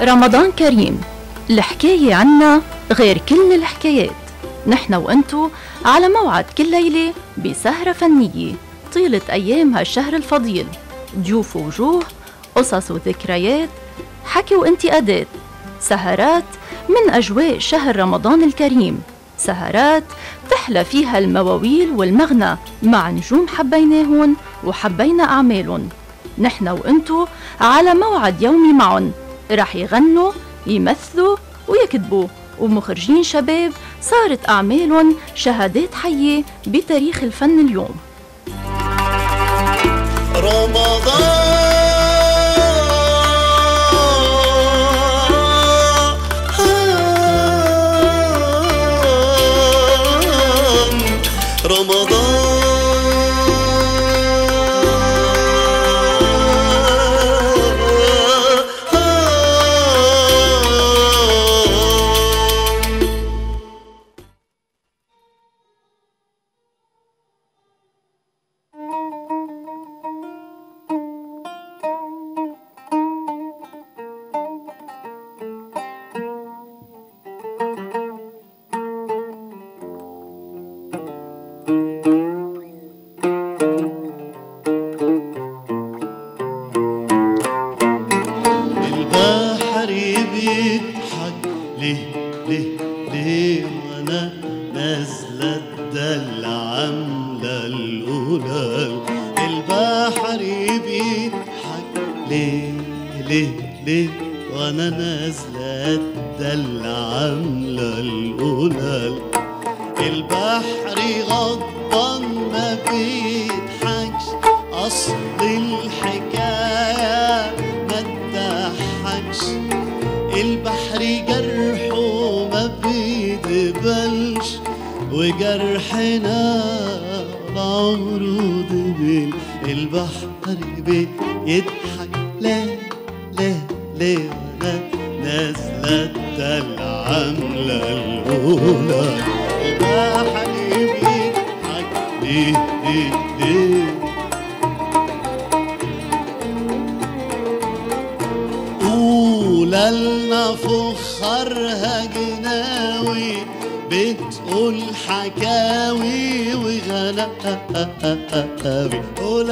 رمضان كريم. الحكاية عنا غير كل الحكايات. نحن وانتو على موعد كل ليلة بسهرة فنية. طيلة أيام هالشهر الفضيل. ضيوف ووجوه قصص وذكريات حكي وانتقادات سهرات من أجواء شهر رمضان الكريم. سهرات تحلى فيها المواويل والمغنى مع نجوم حبيناهن وحبينا أعمالهم نحن وأنتو على موعد يومي معن. رح يغنوا يمثلوا ويكتبوا ومخرجين شباب صارت أعمالهم شهادات حية بتاريخ الفن اليوم. رمضان.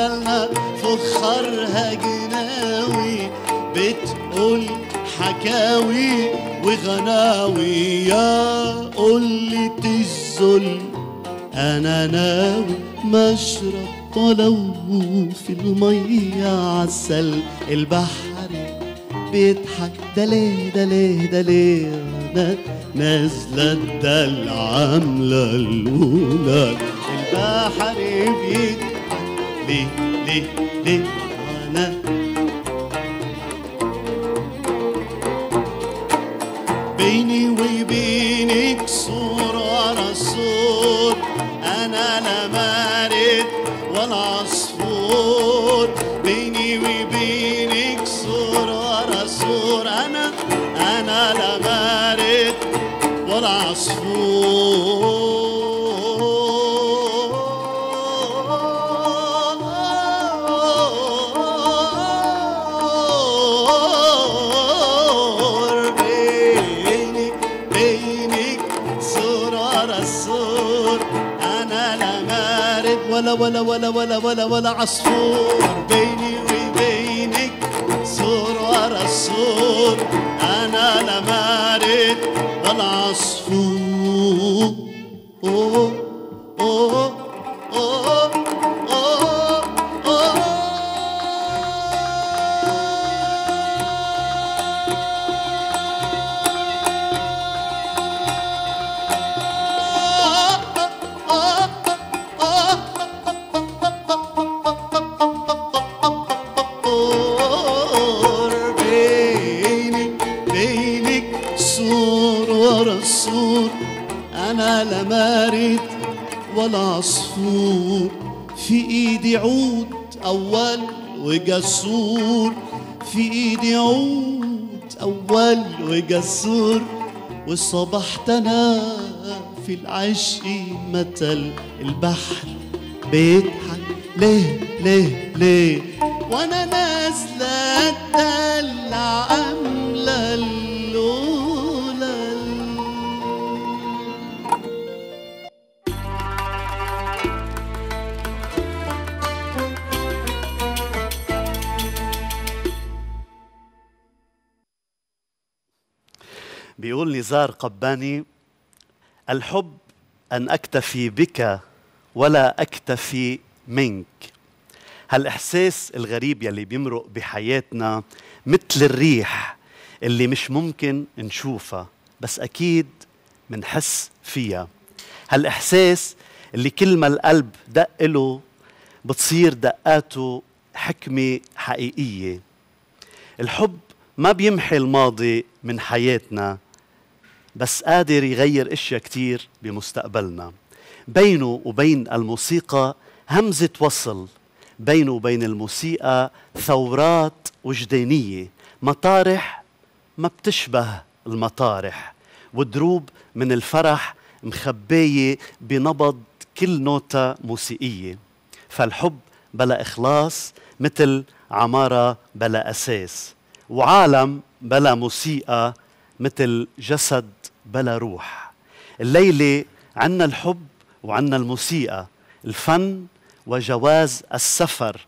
قولالنا فخرها جناوي بتقول حكاوي وغناوي. يا قلة الذل أنا ناوي مشرب ولو في المية عسل. البحر بيضحك ده ليه ده ليه ليه أنا نازلة الدلع عاملة الأولى البحر بيضحك ليه ليه ليه أنا ولا ولا ولا ولا ولا ولا عصفور بيني وجسور في إيدي عود أول وجسور وصبحت أنا في العشق مثل البحر. بيضحك ليه ليه ليه؟ وأنا نايم نازلة تدلع بيقول نزار قباني الحب أن أكتفي بك ولا أكتفي منك. هالإحساس الغريب يلي بيمرق بحياتنا مثل الريح اللي مش ممكن نشوفها بس أكيد منحس فيها. هالإحساس اللي كل ما القلب دق له بتصير دقاته حكمة حقيقية. الحب ما بيمحي الماضي من حياتنا بس قادر يغير إشياء كتير بمستقبلنا. بينه وبين الموسيقى همزة وصل. بينه وبين الموسيقى ثورات وجدانية. مطارح ما بتشبه المطارح. ودروب من الفرح مخباية بنبض كل نوتة موسيقية. فالحب بلا إخلاص مثل عمارة بلا أساس. وعالم بلا موسيقى مثل جسد بلا روح. الليلة عنا الحب وعنا الموسيقى الفن وجواز السفر.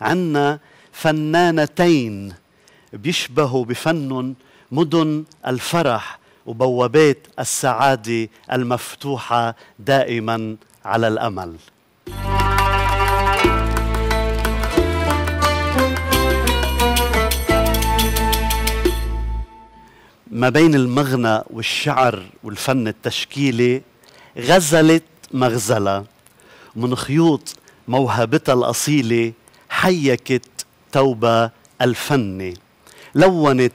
عنا فنانتين بيشبهوا بفن مدن الفرح وبوابات السعادة المفتوحة دائما على الأمل. ما بين المغنى والشعر والفن التشكيلي غزلت مغزلة من خيوط موهبتها الأصيلة حيكت توبة الفن لونت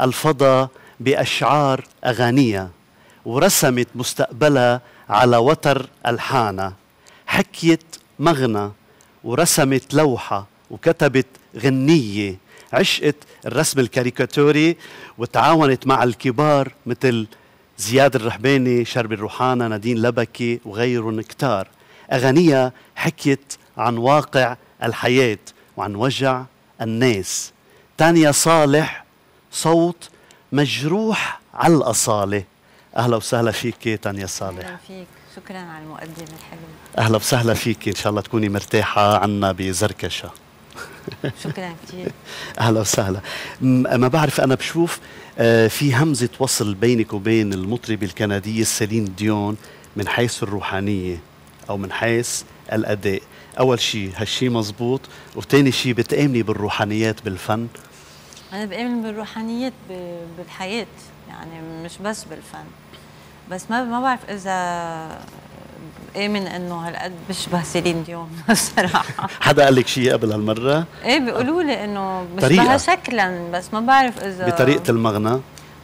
الفضا بأشعار أغانيها ورسمت مستقبلها على وتر ألحانها. حكيت مغنى ورسمت لوحة وكتبت غنية عشقت الرسم الكاريكاتوري وتعاونت مع الكبار مثل زياد الرحباني شربي الروحانة نادين لبكي وغيرهم كتار أغانيها حكيت عن واقع الحياة وعن وجع الناس. تانيا صالح صوت مجروح على الأصالة. أهلا وسهلا فيك تانيا صالح. أهلا فيك. شكرا على المقدمة الحلوة. أهلا وسهلا فيك. إن شاء الله تكوني مرتاحة عنا بزركشة. شكرا كثير أهلا وسهلا. ما بعرف أنا بشوف آه، في همزة وصل بينك وبين المطربه الكنديه سيلين ديون من حيث الروحانية أو من حيث الأداء. أول شيء هالشيء مزبوط؟ وثاني شيء بتأمني بالروحانيات بالفن؟ أنا بأمن بالروحانيات بالحياة يعني مش بس بالفن. بس ما ما بعرف إذا امن إنه هالقد بشبه سيلين ديون صراحة حدا قال لك شيء قبل هالمرة؟ إيه بيقولوا لي إنه. بشبهها شكلا بس ما بعرف إذا بطريقة المغنى؟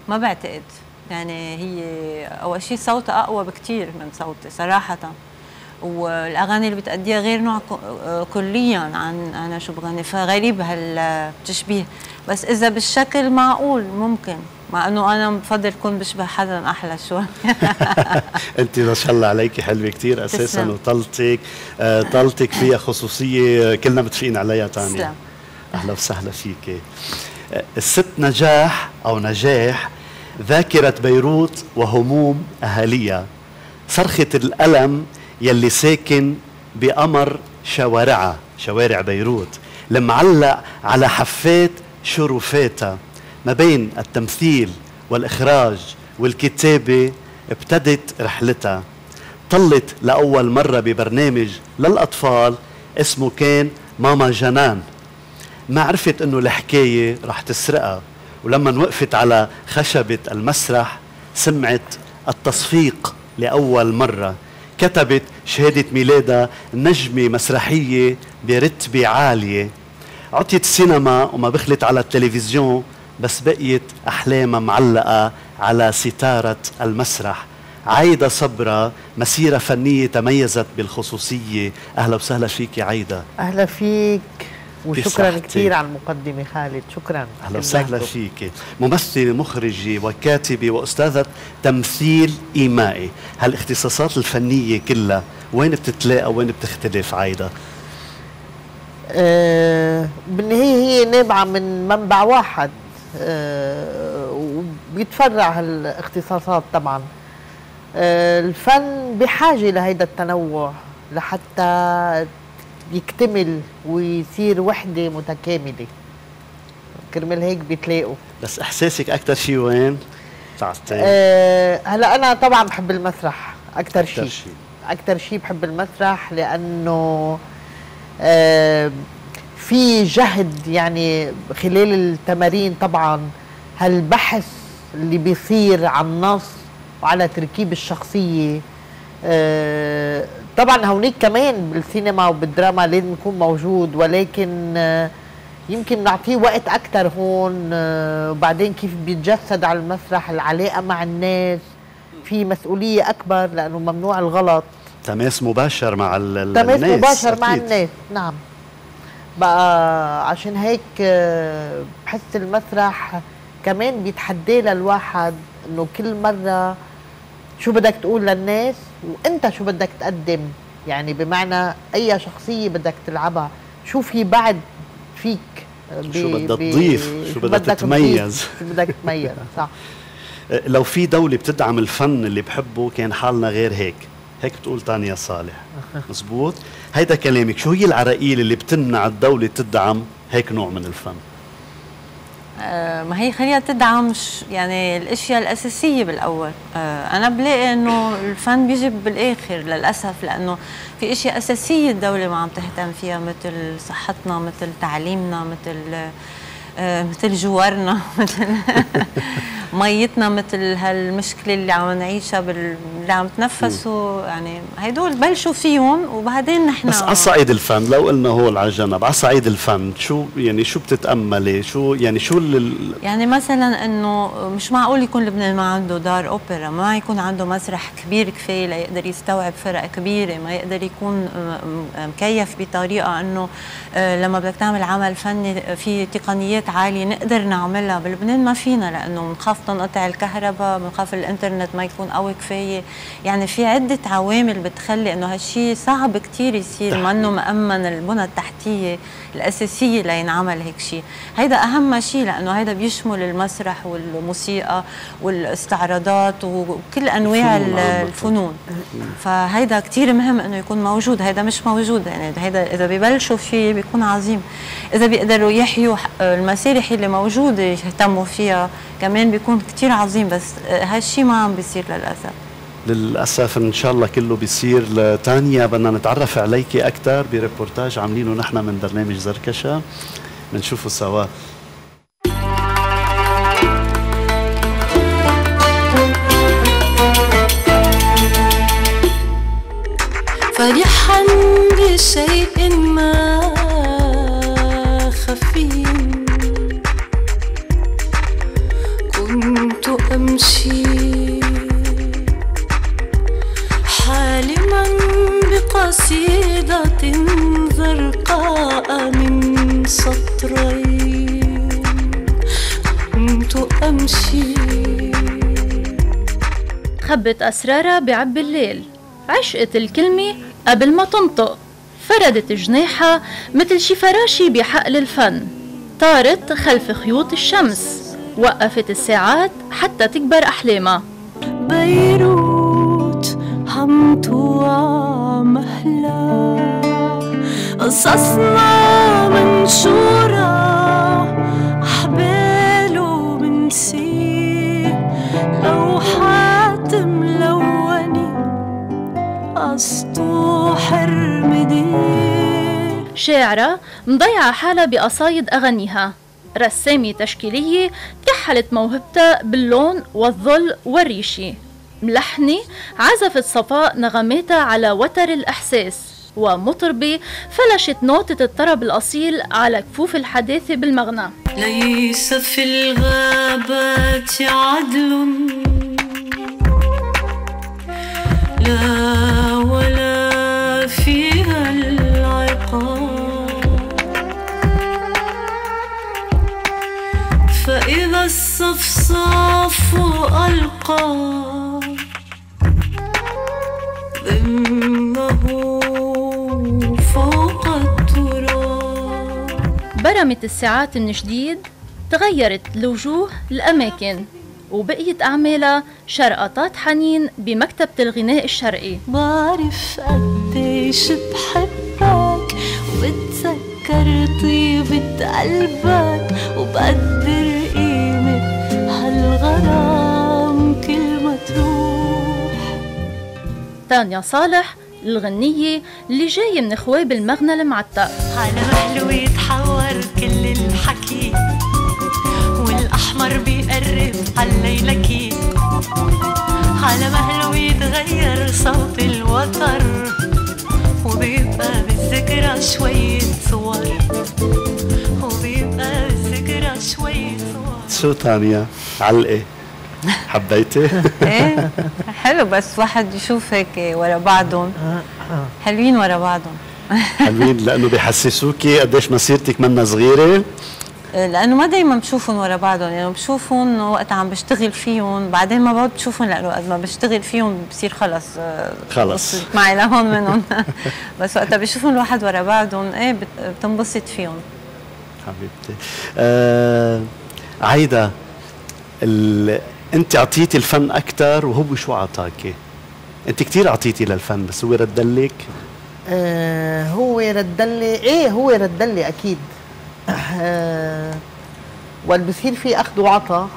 ما بعتقد. يعني هي أول شيء صوتها أقوى بكثير من صوتي صراحة. والأغاني اللي بتأديها غير نوع كليا عن أنا شو بغني فغريب هالتشبيه. بس إذا بالشكل معقول ممكن. مع إنه أنا بفضل كون بشبه حدا أحلى شوي. انت ما شاء الله عليك حلوة كثير أساسا. وطلتك آه، طلتك فيها خصوصية كلنا متفقين عليها تانية. أهلا وسهلا فيك. آه، الست نجاح أو نجاح ذاكرة بيروت وهموم أهاليها. صرخة الألم يلي ساكن بقمر شوارعها شوارع بيروت. المعلق على حفات شرفاتها. ما بين التمثيل والإخراج والكتابة ابتدت رحلتها. طلت لأول مرة ببرنامج للأطفال اسمه كان ماما جنان. ما عرفت إنه الحكاية رح تسرقها. ولما وقفت على خشبة المسرح سمعت التصفيق لأول مرة. كتبت شهادة ميلادها نجمة مسرحية برتبة عالية. عطيت سينما وما بخلت على التلفزيون بس بقيت أحلامها معلقة على ستارة المسرح. عايدة صبرا مسيرة فنية تميزت بالخصوصية. أهلا وسهلا فيك يا عايدة. أهلا فيك وشكرا. كثير على المقدمة خالد. شكرا. أهلا وسهلا. فيك. ممثلة مخرجة وكاتبة وأستاذة تمثيل إيمائي. هالاختصاصات الفنية كلها وين بتتلاقى وين بتختلف عايدة؟ آه، بالنهاية هي نابعة من منبع واحد. وبيتفرع هالاختصاصات طبعا. آه، الفن بحاجة لهيدا التنوع لحتى يكتمل ويصير وحدة متكاملة. كرمال هيك بيتلاقوا بس إحساسك أكثر شيء وين؟ أه هلا أنا طبعا بحب المسرح أكثر شيء. أكثر شيء بحب المسرح لأنه أه في جهد يعني خلال التمارين طبعا. هالبحث اللي بيصير عن النص وعلى تركيب الشخصية؟ أه طبعا هونيك كمان بالسينما وبالدراما لازم يكون موجود ولكن أه يمكن نعطيه وقت أكثر هون. آه، وبعدين كيف بيتجسد على المسرح العلاقة مع الناس في مسؤولية أكبر لأنه ممنوع الغلط. تماس مباشر مع ال- ال- تماس الناس مباشر مع أكيد. الناس نعم. بقى عشان هيك آه، بحس المسرح كمان بيتحدى للواحد إنه كل مرة شو بدك تقول للناس وإنت شو بدك تقدم. يعني بمعنى أي شخصية بدك تلعبها شو في بعد فيك؟ ب- شو بدها ب- تضيف، شو بدك تتميز. شو بدك تميز صح. أه، لو في دولة بتدعم الفن اللي بحبه كان حالنا غير هيك. هيك بتقول تانيا صالح. مزبوط؟ هيدا كلامك شو هي العراقيل اللي بتمنع الدولة تدعم هيك نوع من الفن؟ آه، ما هي خليها تدعم يعني الأشياء الأساسية بالأول. آه، أنا بلاقي إنه الفن بيجي بالآخر للأسف لأنه في أشياء أساسية الدولة ما عم تهتم فيها مثل صحتنا مثل تعليمنا مثل آه، مثل جوارنا مثل ميتنا مثل هالمشكلة اللي عم نعيشها بال... اللي عم تنفسوا يعني هدول بلشوا فيهم وبعدين نحن بس على صعيد الفن لو قلنا على جنب على صعيد الفن شو يعني شو بتتأملي؟ شو يعني شو ال- يعني مثلا إنه مش معقول يكون لبنان ما عنده دار أوبرا ما يكون عنده مسرح كبير كفاية ليقدر يستوعب فرق كبيرة ما يقدر يكون مكيف بطريقة إنه آه، لما بدك تعمل عمل فني في تقنيات عالية نقدر نعملها بلبنان؟ ما فينا لأنه بنخاف تنقطع الكهرباء بنخاف الإنترنت ما يكون قوي كفاية. يعني في عدة عوامل بتخلي إنه هالشيء صعب كتير يصير منه مأمن البنى التحتية الأساسية لينعمل هيك شيء هيدا أهم شيء لأنه هيدا بيشمل المسرح والموسيقى والاستعراضات وكل أنواع الفنون فهيدا كتير مهم إنه يكون موجود هيدا مش موجود. يعني هيدا إذا ببلشوا فيه بيكون عظيم. إذا بيقدروا يحيوا ح- المسارح اللي موجوده يهتموا فيها كمان بيكون كتير عظيم بس هالشيء ما عم بيصير للأسف. للأسف إن شاء الله كله بيصير لتانيا بدنا نتعرف عليكي أكثر بريبورتاج عاملينه نحن من برنامج زركشة. بنشوفه سوا. فرحا بشيء ما. بقصيدة زرقاء من سطرين كنت أمشي. خبت أسرارها بعب الليل. عشقت الكلمة قبل ما تنطق. فردت جناحها مثل شي فراشي بحقل الفن. طارت خلف خيوط الشمس. وقفت الساعات حتى تكبر أحلامها. بيروت همتوع مهلا قصصنا منشورة أحبال ومنسي لوحات ملونة أسطوح رمدي شاعرة مضيعة حالها بقصايد أغانيها. رسامة تشكيلية كحلت موهبتها باللون والظل والريشة ملحنة عزفت صفاء نغماتها على وتر الإحساس. ومطربة فلشت نوتة الطرب الأصيل على كفوف الحداثة بالمغنى. ليس في الغابات عدل لا ولا فيها العقاب. فإذا الصفصاف ألقى انرمت الساعات من جديد تغيرت الوجوه الأماكن وبقيت أعمالها شرقطات حنين بمكتبة الغناء الشرقي. بعرف قديش بحبك وبتذكر طيبة قلبك وبقدر قيمة هالغرام كل ما تروح. تانيا صالح الغنية اللي جاية من خواب المغنى المعتق. على مهله يتحور كل الحكي والأحمر بيقرب عالليلكي على مهله يتغير صوت الوتر وبيبقى بالذكرى شوية صور. وبيبقى بالذكرى شوية صور. شو تانيا علقي حبيتي؟ إيه حلو بس واحد يشوف هيك ورا بعضهم. حلوين ورا بعضهم. حلوين لأنه بحسسوكي قديش مسيرتك منا صغيرة. لأنه ما دائما بشوفهم ورا بعضهم يعني بشوفهم وقت عم بشتغل فيهم بعدين ما بعد بشوفهم لأنه قد ما بشتغل فيهم بصير خلص آه، خلص. معي لهون منهم. بس وقتها بشوفهم الواحد ورا بعضهم إيه بت- بتنبسط فيهم. حبيبتي. آه عايدة ال... أنت أعطيتي الفن أكثر وهو شو أعطاكي؟ أنت كثير أعطيتي للفن بس هو ردلك آه هو ردلي إيه هو ردلي أكيد. آه واللي بصير في أخذ وعطا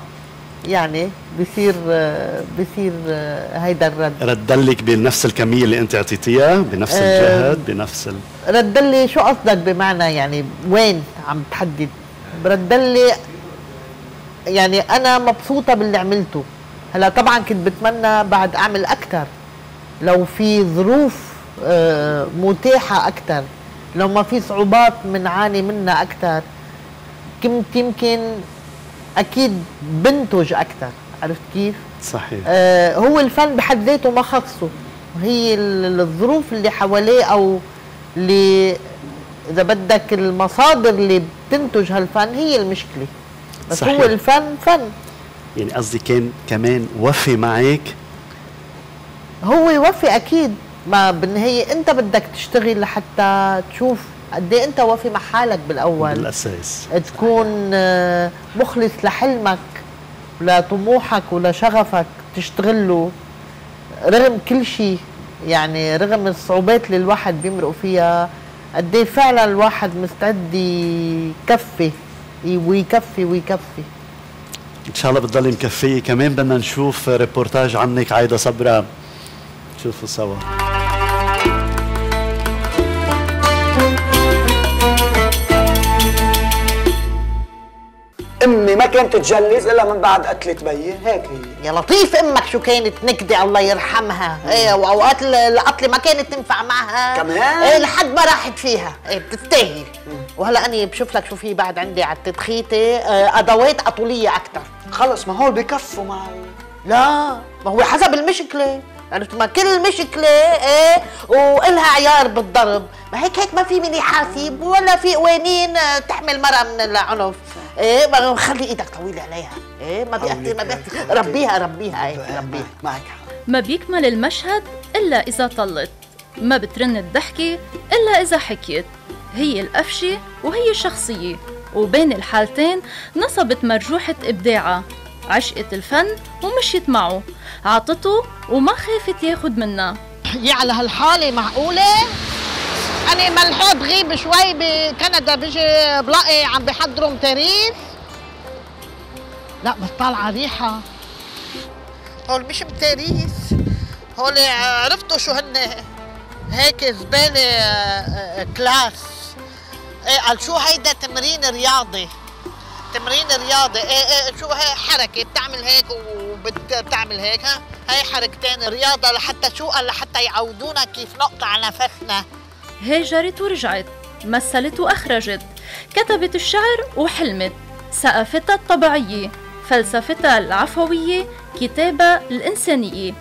يعني بصير آه بصير آه هيدا الرد. ردلك بنفس الكمية اللي أنت أعطيتيها بنفس. الجهد بنفس ال... ردلي شو قصدك بمعنى يعني وين عم تحدد؟ ردلي يعني أنا مبسوطة باللي عملته. هلا طبعا كنت بتمنى بعد أعمل أكثر لو في ظروف متاحة أكثر لو ما في صعوبات بنعاني منها أكثر كنت يمكن أكيد بنتج أكثر عرفت كيف؟ صحيح. آه، هو الفن بحد ذاته ما خصه هي ال- الظروف اللي حواليه أو اللي إذا بدك المصادر اللي بتنتج هالفن هي المشكلة. بس صحيح. هو الفن فن. يعني قصدي كان كمان وفي معك هو يوفي أكيد. ما بالنهايه انت بدك تشتغل لحتى تشوف قد إيه انت وفي مع حالك بالأول. بالأساس. تكون آه، مخلص لحلمك لطموحك ولشغفك تشتغله رغم كل شيء يعني رغم الصعوبات اللي الواحد بيمرق فيها قد إيه فعلا الواحد مستعد يكفي ويكفي ويكفي. إن شاء الله بتضلي مكفية. كمان بدنا نشوف ريبورتاج عنك عايدة صبرا. نشوفه سوا. كانت تتجلز إلا من بعد قتلة بيي هيك هي. يا لطيف أمك شو كانت نكدة الله يرحمها. إيه وأوقات ال- القتلة ما كانت تنفع معها. كمان؟ إيه لحد ما راحت فيها. إيه بتستاهل. وهلا أني بشوف لك شو في بعد عندي على التدخيتة. آه أدوات أطولية أكثر خلص ما هول بكفوا معي. لا ما هو حسب المشكلة. عرفت ما كل مشكلة إيه وإلها عيار بالضرب. ما هيك هيك ما في مين يحاسب ولا في قوانين آه، تحمل مرة من العنف. إيه ما خلي إيدك طويلة عليها. إيه ما بيأتي ما بيأتي ربيها ربيها. هيك ربيها. معك حق. ما بيكمل المشهد إلا إذا طلت. ما بترن الضحكة إلا إذا حكيت. هي القفشة وهي الشخصية. وبين الحالتين نصبت مرجوحة إبداعها عشقت الفن ومشيت معه. عطته وما خافت ياخد منها. يا على هالحالة معقولة؟ أنا ملحوظ غيب شوي بكندا بيجي بلاقي عم بيحضروا متاريس لا بس طالعة ريحة. هول مش متاريس هول عرفتوا شو هن؟ هيك زبالة آه، آه، كلاس. إيه قال شو هيدا تمرين رياضي؟ تمرين رياضي. إيه إيه شو هي؟ حركة. بتعمل هيك وبتعمل هيك ها؟ هي حركتين رياضة لحتى شو؟ قال لحتى يعودونا كيف نقطع نفسنا. هاجرت ورجعت مثلت وأخرجت. كتبت الشعر وحلمت. ثقافتها الطبيعية فلسفتها العفوية كتابة الإنسانية.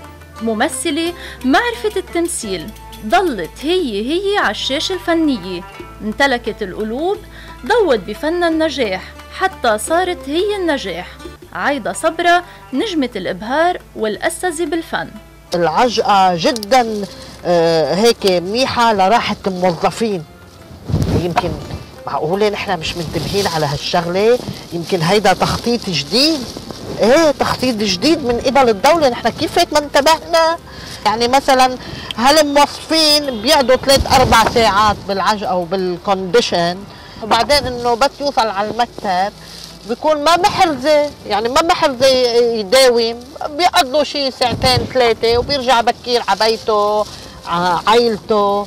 ممثلة معرفة التمثيل. ضلت هي هي على الشاشة الفنية. امتلكت القلوب ضوت بفن النجاح. حتى صارت هي النجاح. عايدة صبرا نجمة الإبهار والأستاذة بالفن. العجقة جدا آه، هيك منيحة لراحة الموظفين. يمكن معقولة نحن مش منتبهين على هالشغلة؟ يمكن هيدا تخطيط جديد؟ إيه تخطيط جديد من قبل الدولة. نحن كيف هيك ما انتبهنا؟ يعني مثلا هالموظفين بيقعدوا ثلاث أربع ساعات بالعج أو بالكونديشن وبعدين إنه بس يوصل على المكتب. بيكون ما محرزة يعني ما محرزة يداوم بيقعد له شي ساعتين ثلاثة وبيرجع بكير على بيته على عائلته.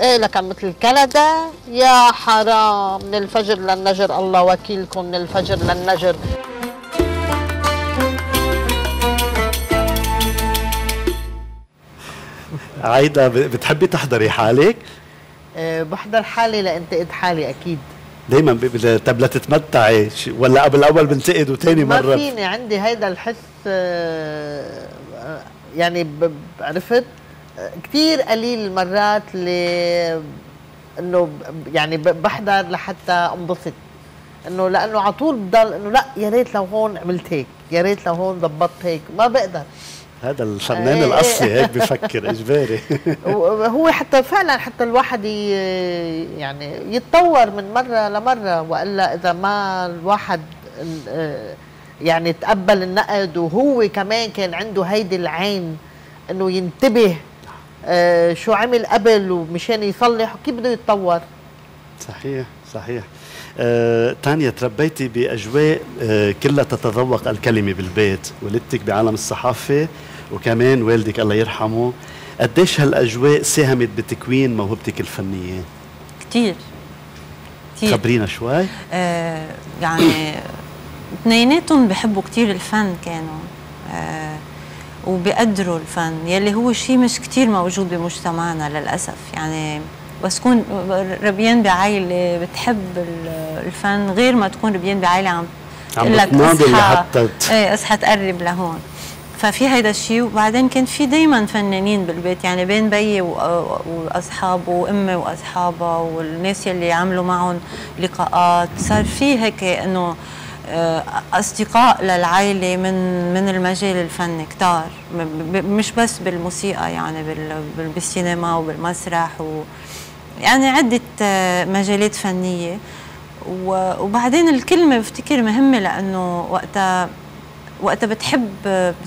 إيه لكن مثل كندا؟ يا حرام من الفجر للنجر الله وكيلكم من الفجر للنجر. عايدة بتحبي تحضري حالك؟ إيه بحضر حالي لإنتقد حالي أكيد. دايما طب لتتمتعي ش- ولا قبل اول بنتقد وتاني ما مرة. فيني عندي هيدا الحس آه، يعني عرفت؟ كتير قليل المرات اللي إنه يعني بحضر لحتى انبسط. إنه لأنه على طول بضل إنه لا يا ريت لو هون عملت هيك يا ريت لو هون ضبطت هيك ما بقدر. هذا الفنان إيه. الأصلي هيك بفكر إجباري. هو حتى فعلا حتى الواحد يعني يتطور من مرة لمرة وإلا إذا ما الواحد آه، يعني تقبل النقد وهو كمان كان عنده هيدي العين إنه ينتبه آه، شو عمل قبل ومشان يصلح كيف بده يتطور. صحيح صحيح. آه، تانيا تربيتي بأجواء آه، كلها تتذوق الكلمة بالبيت ولدتك بعالم الصحافة. وكمان والدك الله يرحمه قديش هالأجواء ساهمت بتكوين موهبتك الفنية؟ كتير. كتير. خبرينا شوي. آه يعني اثنيناتهم بحبوا كتير الفن كانوا. آه وبيقدروا الفن. يلي هو شيء مش كتير موجود بمجتمعنا للأسف. يعني بس تكون ربيان بعائلة بتحب ال- الفن غير ما تكون ربيان بعائلة عم عم تقول لك بتناضل اصحى لحتى إيه أصحى تقرب لهون. ففي هيدا الشيء وبعدين كان في دايما فنانين بالبيت يعني بين بيي وأصحابه وأمي وأصحابها والناس يلي عملوا معهم لقاءات. صار في هيك إنه آه، أصدقاء للعائله من من المجال الفني كتار. مش بس بالموسيقى يعني بال- بال- بالسينما وبالمسرح و يعني عدة آه، مجالات فنية. وبعدين الكلمة بفتكر مهمة لأنه وقتها وقتها بتحب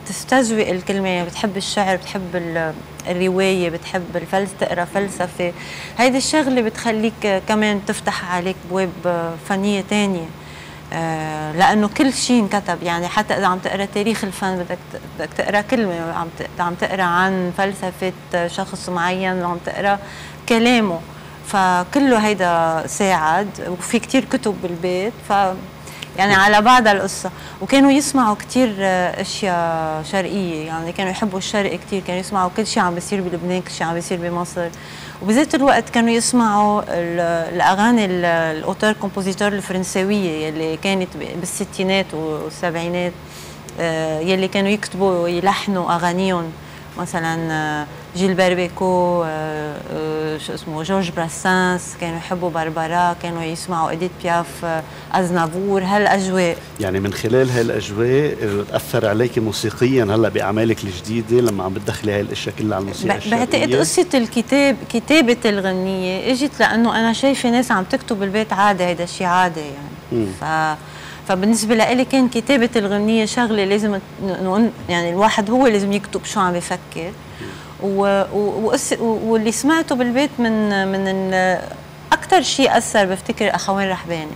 بتستجوي الكلمة بتحب الشعر بتحب ال- الرواية بتحب الفلسفة تقرأ فلسفة. هيدي الشغلة بتخليك كمان تفتح عليك بواب فنية تانية. آه، لأنه كل شيء انكتب. يعني حتى إذا عم تقرأ تاريخ الفن بدك بدك تقرأ كلمة عم عم تقرأ عن فلسفة شخص معين وعم تقرأ كلامه. فكله هيدا ساعد وفي كتير كتب بالبيت. ف يعني على بعض القصة. وكانوا يسمعوا كتير آه، أشياء شرقية. يعني كانوا يحبوا الشرق كتير كانوا يسمعوا كل شيء عم بيصير بلبنان كل شيء عم بيصير بمصر. وبذات الوقت كانوا يسمعوا ال- الأغاني ال- ال auteur compositeur الفرنساوية يلي كانت بالستينات والسبعينات آه، يلي كانوا يكتبوا يلحنوا أغانيهم. مثلا آه، جيلبير بيكو آه، آه، شو اسمه جورج براسانس كانوا يحبوا باربارا كانوا يسمعوا اديت بياف آه، ازنافور هالاجواء يعني من خلال هالأجواء آه، أثر عليك موسيقيا هلأ بأعمالك الجديدة لما عم بتدخلي هاي الأشياء كلها على الموسيقى بعتقد؟ قصة الكتاب كتابة الغنية إجت لأنه أنا شايفة ناس عم تكتب بالبيت عادي هيدا الشيء عادي يعني. ف فبالنسبة لإلي كان كتابة الغنية شغلة لازم يعني الواحد هو لازم يكتب شو عم بفكر. واللي سمعته بالبيت من من ال... أكثر شيء أثر بفتكر أخوين رحباني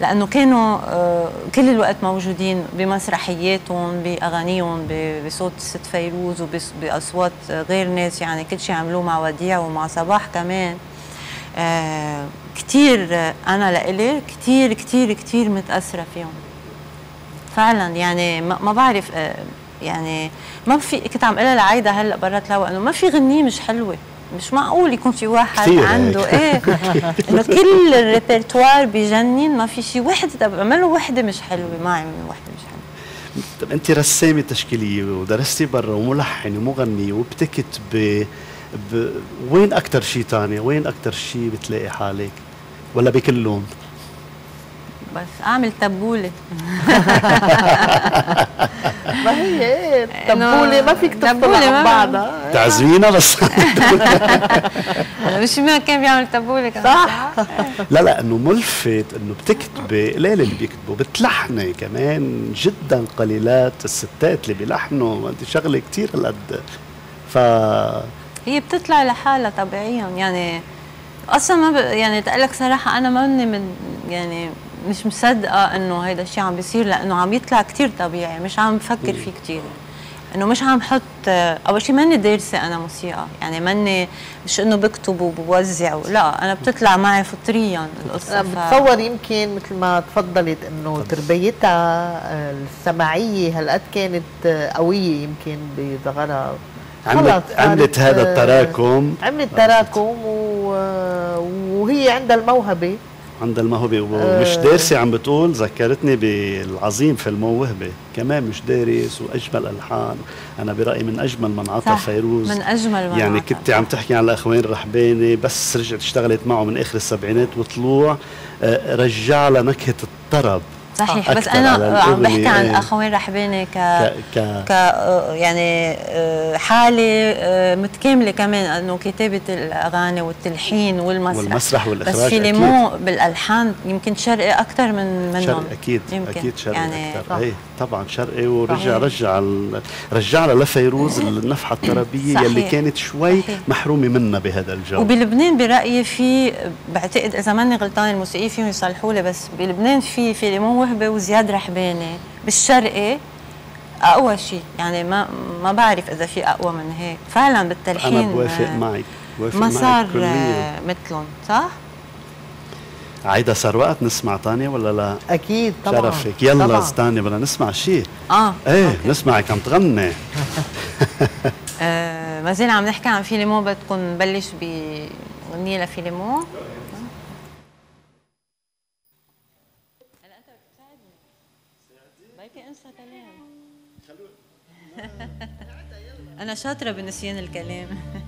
لأنه كانوا آه، كل الوقت موجودين بمسرحياتهم بأغانيهم بصوت ست فيروز وباصوات غير ناس يعني كل شيء عملوه مع وديع ومع صباح كمان. آه، كتير آه، أنا لإلي كتير كتير كتير متأثرة فيهم. فعلا يعني ما ما بعرف آه، يعني ما في كنت عم اقولها لعايدة هلأ برات الهوا إنه ما في غنيه مش حلوة مش معقول يكون في واحد. عنده إيه. إنه كل الريpertoire بجنن ما في شيء وحدة طب اعملوا وحدة مش حلوة ما عملوا وحدة مش حلوة. طب أنت رسامة تشكيلية ودرستي برا وملحنه ومغنيه وبتكت ب... ب... وين أكثر شيء تاني؟ وين أكثر شيء بتلاقي حالك؟ ولا بكلهم بس أعمل تبولة. ما هي إيه تبولة ما فيك ما عن بعضها تعزمينا بس. مش ما كان بيعمل تبولة كمان. صح. لا لا إنه ملفت إنه بتكتبي قليل اللي بيكتبوا بتلحني كمان جدا قليلات الستات اللي بيلحنوا. أنت شغلة كثير هالقد. ف هي بتطلع لحالها طبيعيا. يعني أصلا ما ب... يعني تقلك صراحة أنا ماني من يعني مش مصدقة إنه هيدا الشيء عم بيصير لأنه عم يطلع كتير طبيعي مش عم بفكر فيه كتير. إنه مش عم حط أول شيء ماني دارسة أنا موسيقى يعني ماني مش إنه بكتب وبوزع لا أنا بتطلع معي فطريا القصة ف... بتصور يمكن مثل ما تفضلت إنه تربيتها آه، السمعيه هالقد كانت آه، قوية يمكن بصغرها عملت خلص عملت هذا آه، التراكم. عملت تراكم و... وهي عندها الموهبة. عندها الموهبة ومش آه. دارسة عم بتقول ذكرتني بالعظيم فيلم موهبة كمان مش دارس وأجمل ألحان أنا برأيي من أجمل من عطى فيروز من أجمل ما يعني. كنت عم تحكي عن الأخوين الرحباني بس رجعت اشتغلت معه من آخر السبعينات وطلوع آه، رجع لها نكهة الطرب صحيح بس أكتر أنا عم بحكي عن إيه. أخوين رحباني ك ك ك آه، يعني آه، حالة آه، متكاملة كمان إنه كتابة الأغاني والتلحين والمسرح والمسرح والإخراج بس في ليمو بالألحان يمكن شرقي أكثر من منهم شرقي أكيد يمكن. أكيد شرقي يعني أكثر. إيه طبعا شرقي ورجع صحيح. رجع ال- رجع لها لفيروز النفحة الطربيه صحيح. يلي كانت شوي صحيح. محرومة منها بهذا الجو وبلبنان برأيي في بعتقد إذا ماني غلطان الموسيقيين فيهم يصلحوا لي بس بلبنان في في ليمون وهبه وزياد رحباني بالشرقي. أقوى شيء يعني ما ما بعرف إذا في أقوى من هيك. فعلا بالتلحين أنا بوافق معك بوافق ما معك صار مثلهم صح؟ عايدة صار وقت نسمع تانية ولا لا؟ أكيد طبعا. شرفك. يلا طبعا. استني بدنا نسمع شيء. آه إيه نسمعك عم تغني. آه، ما زلنا عم نحكي عن فيليمون بدكم نبلش بغنية لفيليمون أنا شاطرة بنسيان الكلام.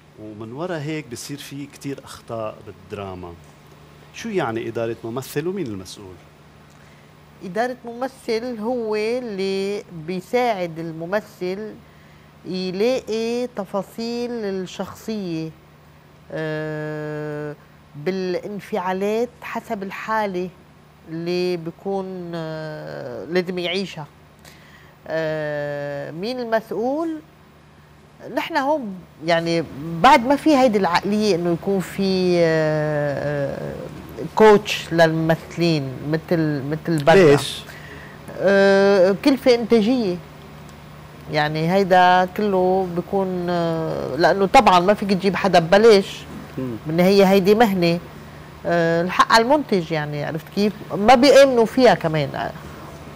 ومن وراء هيك بصير في كتير أخطاء بالدراما. شو يعني إدارة ممثل ومين المسؤول؟ إدارة ممثل هو اللي بيساعد الممثل يلاقي تفاصيل الشخصية آه، بالانفعالات حسب الحالة اللي بيكون آه، لازم يعيشها. آه، مين المسؤول؟ نحن هون يعني بعد ما في هيدي العقلية إنه يكون في كوتش للممثلين مثل مثل برا. ليش؟ آه، كلفة إنتاجية. يعني هيدا كله بيكون آه، لأنه طبعا ما فيك تجيب حدا ببلاش. مم. بالنهاية هيدي مهنة. آه، الحق على المنتج يعني عرفت كيف؟ ما بيأمنوا فيها كمان.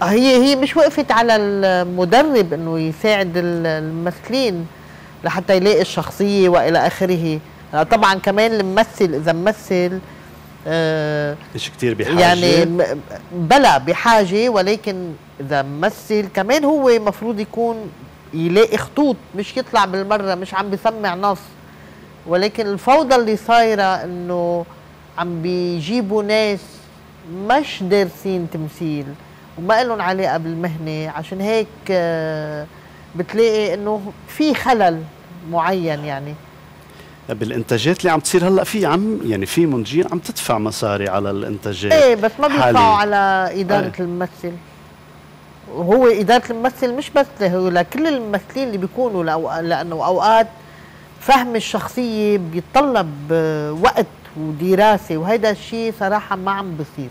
آه، هي هي مش وقفت على المدرب إنه يساعد ال- الممثلين. لحتى يلاقي الشخصية وإلى آخره. آه، طبعا كمان الممثل إذا ممثل آه مش كتير بحاجة؟ يعني بلا بحاجة ولكن إذا ممثل كمان هو مفروض يكون يلاقي خطوط مش يطلع بالمرة مش عم بيسمع نص. ولكن الفوضى اللي صايرة إنه عم بيجيبوا ناس مش دارسين تمثيل وما لهم علاقة بالمهنة. عشان هيك آه، بتلاقي إنه في خلل. معين يعني بالإنتاجات اللي عم تصير هلأ في عم يعني في منتجين عم تدفع مصاري على الإنتاجات إيه بس ما. بيدفعوا على إدارة إيه. الممثل وهو إدارة الممثل مش بس له لكل الممثلين اللي بيكونوا لأو لأنه أوقات فهم الشخصية بيتطلب آه، وقت ودراسة وهذا الشيء صراحة ما عم بصير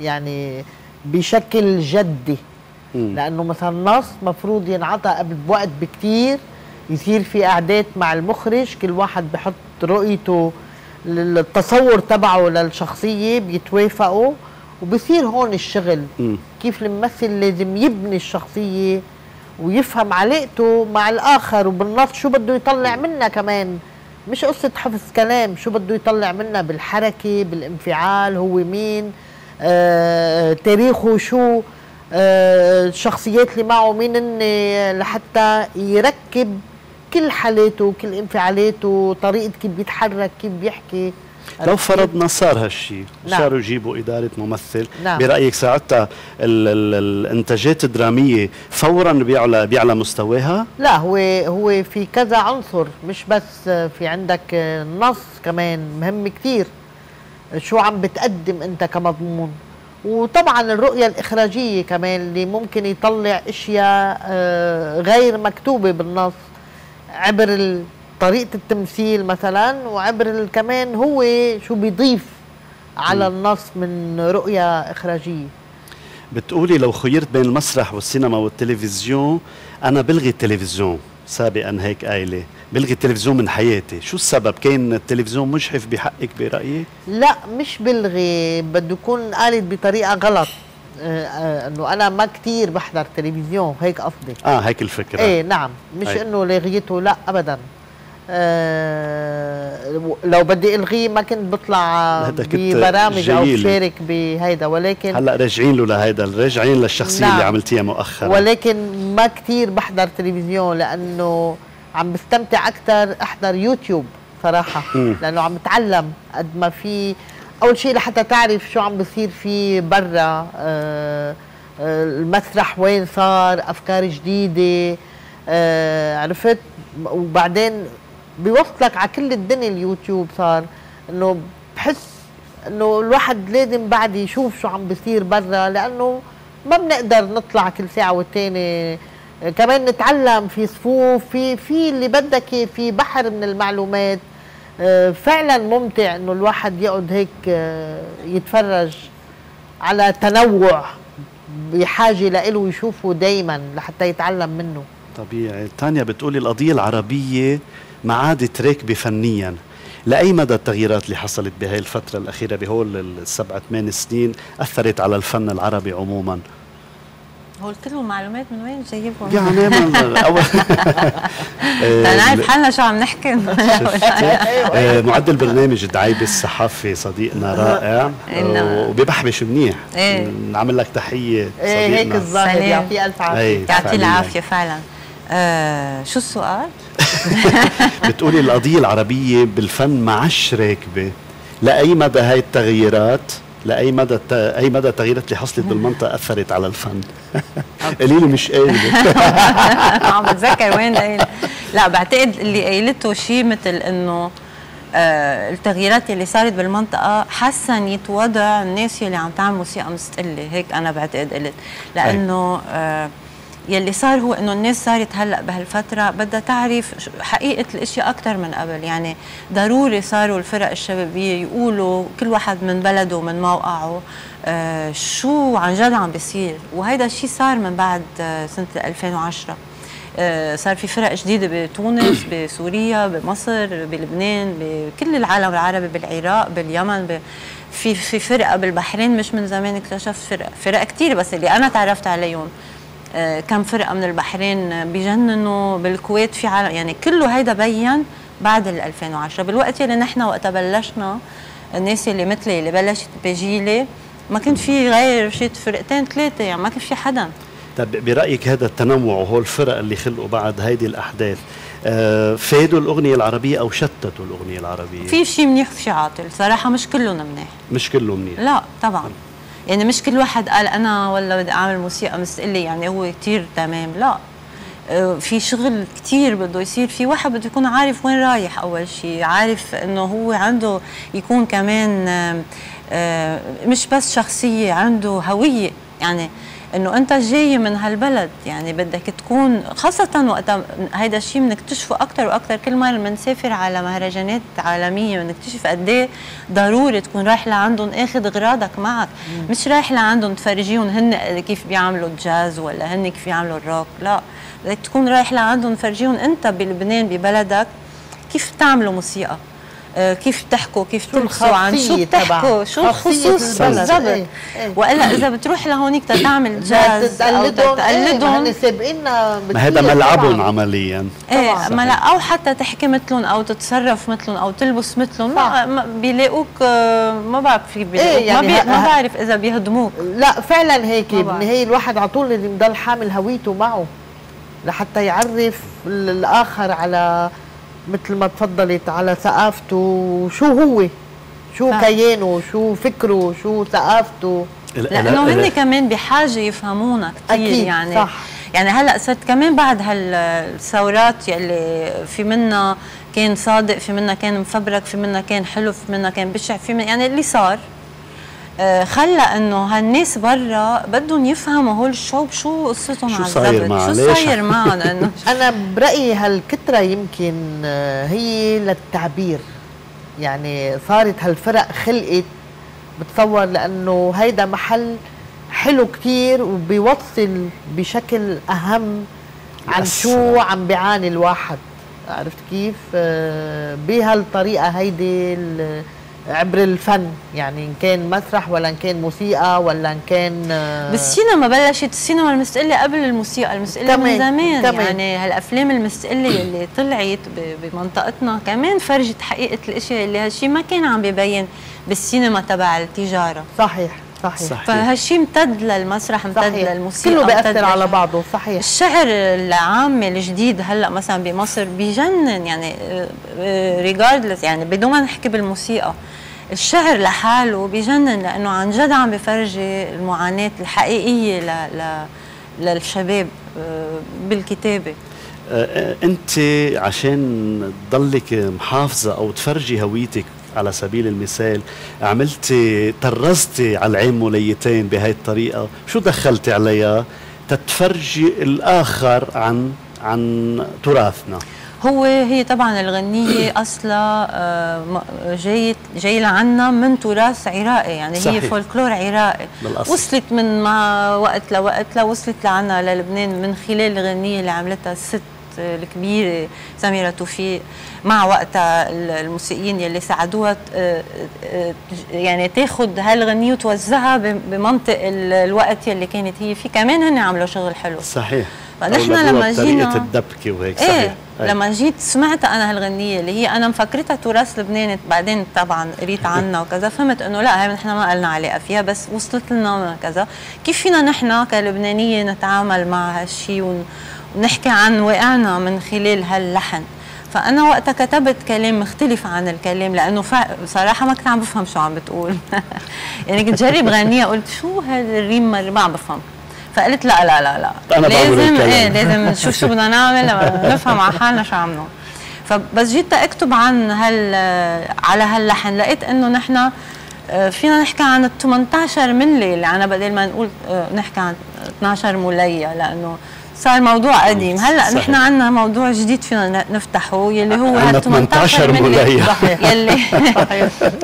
يعني بشكل جدي. لأنه مثلا نص مفروض ينعطى قبل بوقت بكتير يصير في قعدات مع المخرج كل واحد بحط رؤيته التصور تبعه للشخصية بيتوافقوا وبصير هون الشغل. كيف الممثل لازم يبني الشخصية ويفهم علاقته مع الآخر وبالنص شو بده يطلع منها كمان. مش قصة حفظ كلام شو بده يطلع منها بالحركة بالانفعال هو مين آه تاريخه شو آه الشخصيات اللي معه مين هن لحتى يركب كل حالاته كل انفعالاته طريقة كيف بيتحرك كيف بيحكي. لو فرضنا صار هالشيء نعم. صاروا يجيبوا إدارة ممثل. نعم. برأيك ساعتها ال ال الإنتاجات الدرامية فورا بيعلى بيعلى مستواها؟ لا هو هو في كذا عنصر مش بس في عندك النص كمان مهم كتير. شو عم بتقدم أنت كمضمون؟ وطبعا الرؤية الإخراجية كمان اللي ممكن يطلع أشياء آه، غير مكتوبة بالنص. عبر طريقة التمثيل مثلا وعبر كمان هو شو بيضيف على النص من رؤية إخراجية. بتقولي لو خيرت بين المسرح والسينما والتلفزيون أنا بلغي التلفزيون سابقا هيك قايلة. بلغي التلفزيون من حياتي. شو السبب؟ كان التلفزيون مجحف بحقك برأيك؟ لا مش بلغي. بده يكون قالت بطريقة غلط. إنه أنا ما كتير بحضر تلفزيون هيك قصدي آه هيك الفكرة إيه نعم مش. إنه لغيته لا ابدا آه لو بدي ألغيه ما كنت بطلع ببرامج أو. بشارك بهيدا ولكن هلأ راجعين له لهيدا راجعين للشخصية نعم. اللي عملتيها مؤخرا ولكن ما كتير بحضر تلفزيون لأنه عم بستمتع أكثر أحضر يوتيوب صراحة. لأنه عم بتعلم قد ما في أول شيء لحتى تعرف شو عم بصير في برا آه آه المسرح وين صار أفكار جديدة آه عرفت؟ وبعدين بيوصلك على كل الدنيا اليوتيوب صار إنه بحس إنه الواحد لازم بعد يشوف شو عم بيصير برا لأنه ما بنقدر نطلع كل ساعة والتاني كمان نتعلم في صفوف في في اللي بدك في بحر من المعلومات. فعلا ممتع إنه الواحد يقعد هيك آه، يتفرج على تنوع بحاجة لإله ويشوفه دايما لحتى يتعلم منه. طبيعي. تانيا بتقولي القضية العربية ما عادت راكبة فنيا لأي مدى التغييرات اللي حصلت بهاي الفترة الأخيرة بهول السبعة ثمان سنين أثرت على الفن العربي عموما؟ هو كل المعلومات من وين جايبهم؟ يعني من أول تنعرف حالنا شو عم نحكي آه، معدل برنامج الدعايبة الصحافي صديقنا رائع إيه. آه، وبيبحبش منيح إيه. نعمل لك تحية إيه هيك صديقنا الظاهر سلام. يعطيه ألف عافية أي. يعطيه. العافية فعلا آه شو السؤال؟ بتقولي القضية العربية بالفن ما عادش راكبة لأي مدى هاي التغييرات لأي مدى أي مدى التغييرات اللي حصلت بالمنطقة أثرت على الفن؟ قولي لي مش قايلة عم بتذكر وين قايل. لا بعتقد اللي قايلته شيء مثل إنه آه التغييرات اللي صارت بالمنطقة حسنت وضع الناس اللي عم تعمل موسيقى مستقلة. هيك أنا بعتقد قلت. لأنه آه يلي صار هو إنه الناس صارت هلأ بهالفترة بدها تعرف حقيقة الاشياء أكثر من قبل. يعني ضروري صاروا الفرق الشبابية يقولوا كل واحد من بلده ومن موقعه آه شو عن جد عم بيصير. وهيدا الشيء صار من بعد آه سنة 2010 آه، صار في فرق جديدة بتونس بسوريا بمصر بلبنان بكل العالم العربي بالعراق باليمن ب... في في فرقة بالبحرين مش من زمان اكتشفت فرق فرق كتير بس اللي أنا تعرفت عليهم. كم فرقة من البحرين بيجننوا بالكويت في عالم يعني كله هيدا بين بعد ال 2010 بالوقت اللي نحن وقتها بلشنا الناس اللي مثلي اللي بلشت بجيلي ما كان في غير شي فرقتين ثلاثة يعني ما كان في حدا. طب برأيك هذا التنوع وهول الفرق اللي خلقوا بعد هيدي الأحداث آه، فادوا الأغنية العربية أو شتتوا الأغنية العربية؟ في شيء منيح وفي شيء عاطل. صراحة مش كلهم منيح. مش كله منيح. لا طبعا. يعني مش كل واحد قال أنا ولا بدي أعمل موسيقى مستقله يعني هو كتير تمام. لا آه، في شغل كتير بده يصير. في واحد بده يكون عارف وين رايح أول شيء عارف إنه هو عنده يكون كمان آه، آه، مش بس شخصية عنده هوية. يعني إنه أنت جاي من هالبلد يعني بدك تكون خاصة وقتها هيدا الشيء بنكتشفه أكثر وأكثر كل مرة بنسافر على مهرجانات عالمية بنكتشف قد إيه ضروري تكون رايح لعندهم آخذ اغراضك معك. مش رايح لعندهم تفرجيهم هن كيف بيعملوا الجاز ولا هن كيف بيعملوا الروك لا. بدك تكون رايح لعندهم تفرجيهم أنت بلبنان ببلدك كيف بتعملوا موسيقى. كيف بتحكوا كيف شو ترقصوا عن شو تبعها؟ شو الخصوص البلد. بالضبط إيه، إيه. وإلا إذا بتروح لهونيك تتعمل جاز أو تقلدهم تقلدهم هن سابقيننا ما هذا ملعبهم. عمليا إيه أو حتى تحكي مثلهم أو تتصرف مثلهم أو تلبس مثلهم. ما بيلاقوك آه، ما بعرف في بيلاقوك إيه، يعني ما, بي بعرف إذا بيهضموك لا فعلا هيك. بالنهايه الواحد على طول لازم يضل حامل هويته معه لحتى يعرف ال- الآخر على مثل ما تفضلت على ثقافته شو هو؟ شو. كيانه؟ شو فكره؟ شو ثقافته؟ لأنه هن كمان بحاجة يفهمونا كثير أكيد، يعني. صح. يعني هلأ صرت كمان بعد هالثورات يلي في منا كان صادق في منا كان مفبرك في منا كان حلو في منا كان بشع في منا يعني اللي صار. خلى إنه هالناس برا بدهم يفهموا هول الشعوب شو قصتهم شو على معها؟ شو؟ صاير معهم إنه أنا برأيي هالكترة يمكن آه، هي للتعبير يعني صارت هالفرق خلقت بتصور لأنه هيدا محل حلو كتير وبيوصل بشكل أهم عن. شو عم بيعاني الواحد عرفت كيف آه، بهالطريقة هيدي عبر الفن يعني إن كان مسرح ولا إن كان موسيقى ولا إن كان آه، بالسينما بلشت السينما المستقلة قبل الموسيقى المستقلة من زمان. كمان. يعني هالأفلام المستقلة اللي طلعت بمنطقتنا كمان فرجت حقيقة الأشياء اللي هالشي ما كان عم ببين بالسينما تبع التجارة. صحيح صحيح. صحيح. فهالشي امتد للمسرح امتد صحيح. للموسيقى كله بيأثر على بعضه صحيح. الشعر العامي الجديد هلأ مثلا بمصر بيجنن يعني ريجاردلس يعني بدون ما نحكي بالموسيقى. الشعر لحاله بيجنن لأنه عن جد عم بفرجي المعاناة الحقيقية ل ل للشباب آه، بالكتابة. آه، آه، أنت عشان تضلك محافظة أو تفرجي هويتك على سبيل المثال عملتي طرزتي على العين موليتين بهاي الطريقة شو دخلتي عليها؟ تتفرجي الآخر عن عن تراثنا. هو هي طبعا الغنية أصلا آه، م- جاية جاي لعنا من تراث عراقي يعني هي صحيح. فولكلور عراقي. بالأصل. وصلت من مع وقت لوقت لوصلت لعنا للبنان من خلال الغنية اللي عملتها الست الكبيرة سميرة توفيق مع وقتها ال- الموسيقيين يلي ساعدوها آه، آه، يعني تاخد هالغنية وتوزعها بمنطق ال- الوقت يلي كانت هي فيه. كمان هن عملوا شغل حلو. صحيح. أولدوها لما جينا- الدبكة وهيك إيه. صحيح. لما جيت سمعت أنا هالغنية اللي هي أنا مفكرتها تراث لبناني بعدين طبعا قريت عنها وكذا فهمت إنه لا هي نحن ما لنا علاقه فيها بس وصلت لنا كذا. كيف فينا نحن كلبنانية نتعامل مع هالشيء ون نحكي عن واقعنا من خلال هاللحن؟ فأنا وقتها كتبت كلام مختلف عن الكلام لأنه بصراحه ما كنت عم بفهم شو عم بتقول. يعني كنت جرب غنيها قلت شو هالريم ما عم بفهم. فقلت لا لا لا لا. أنا لازم إيه لازم نشوف شو بدنا نعمل نفهم على حالنا شو عم نعمل فبس جيت اكتب عن هال على هاللحن لقيت إنه نحن آه، فينا نحكي عن 18 من ليلة. أنا بدل ما نقول آه، نحكي عن 12 مولية لأنه صار موضوع قديم. هلأ نحن عندنا موضوع جديد فينا نفتحه يلي هو هال 18 مولية. يلي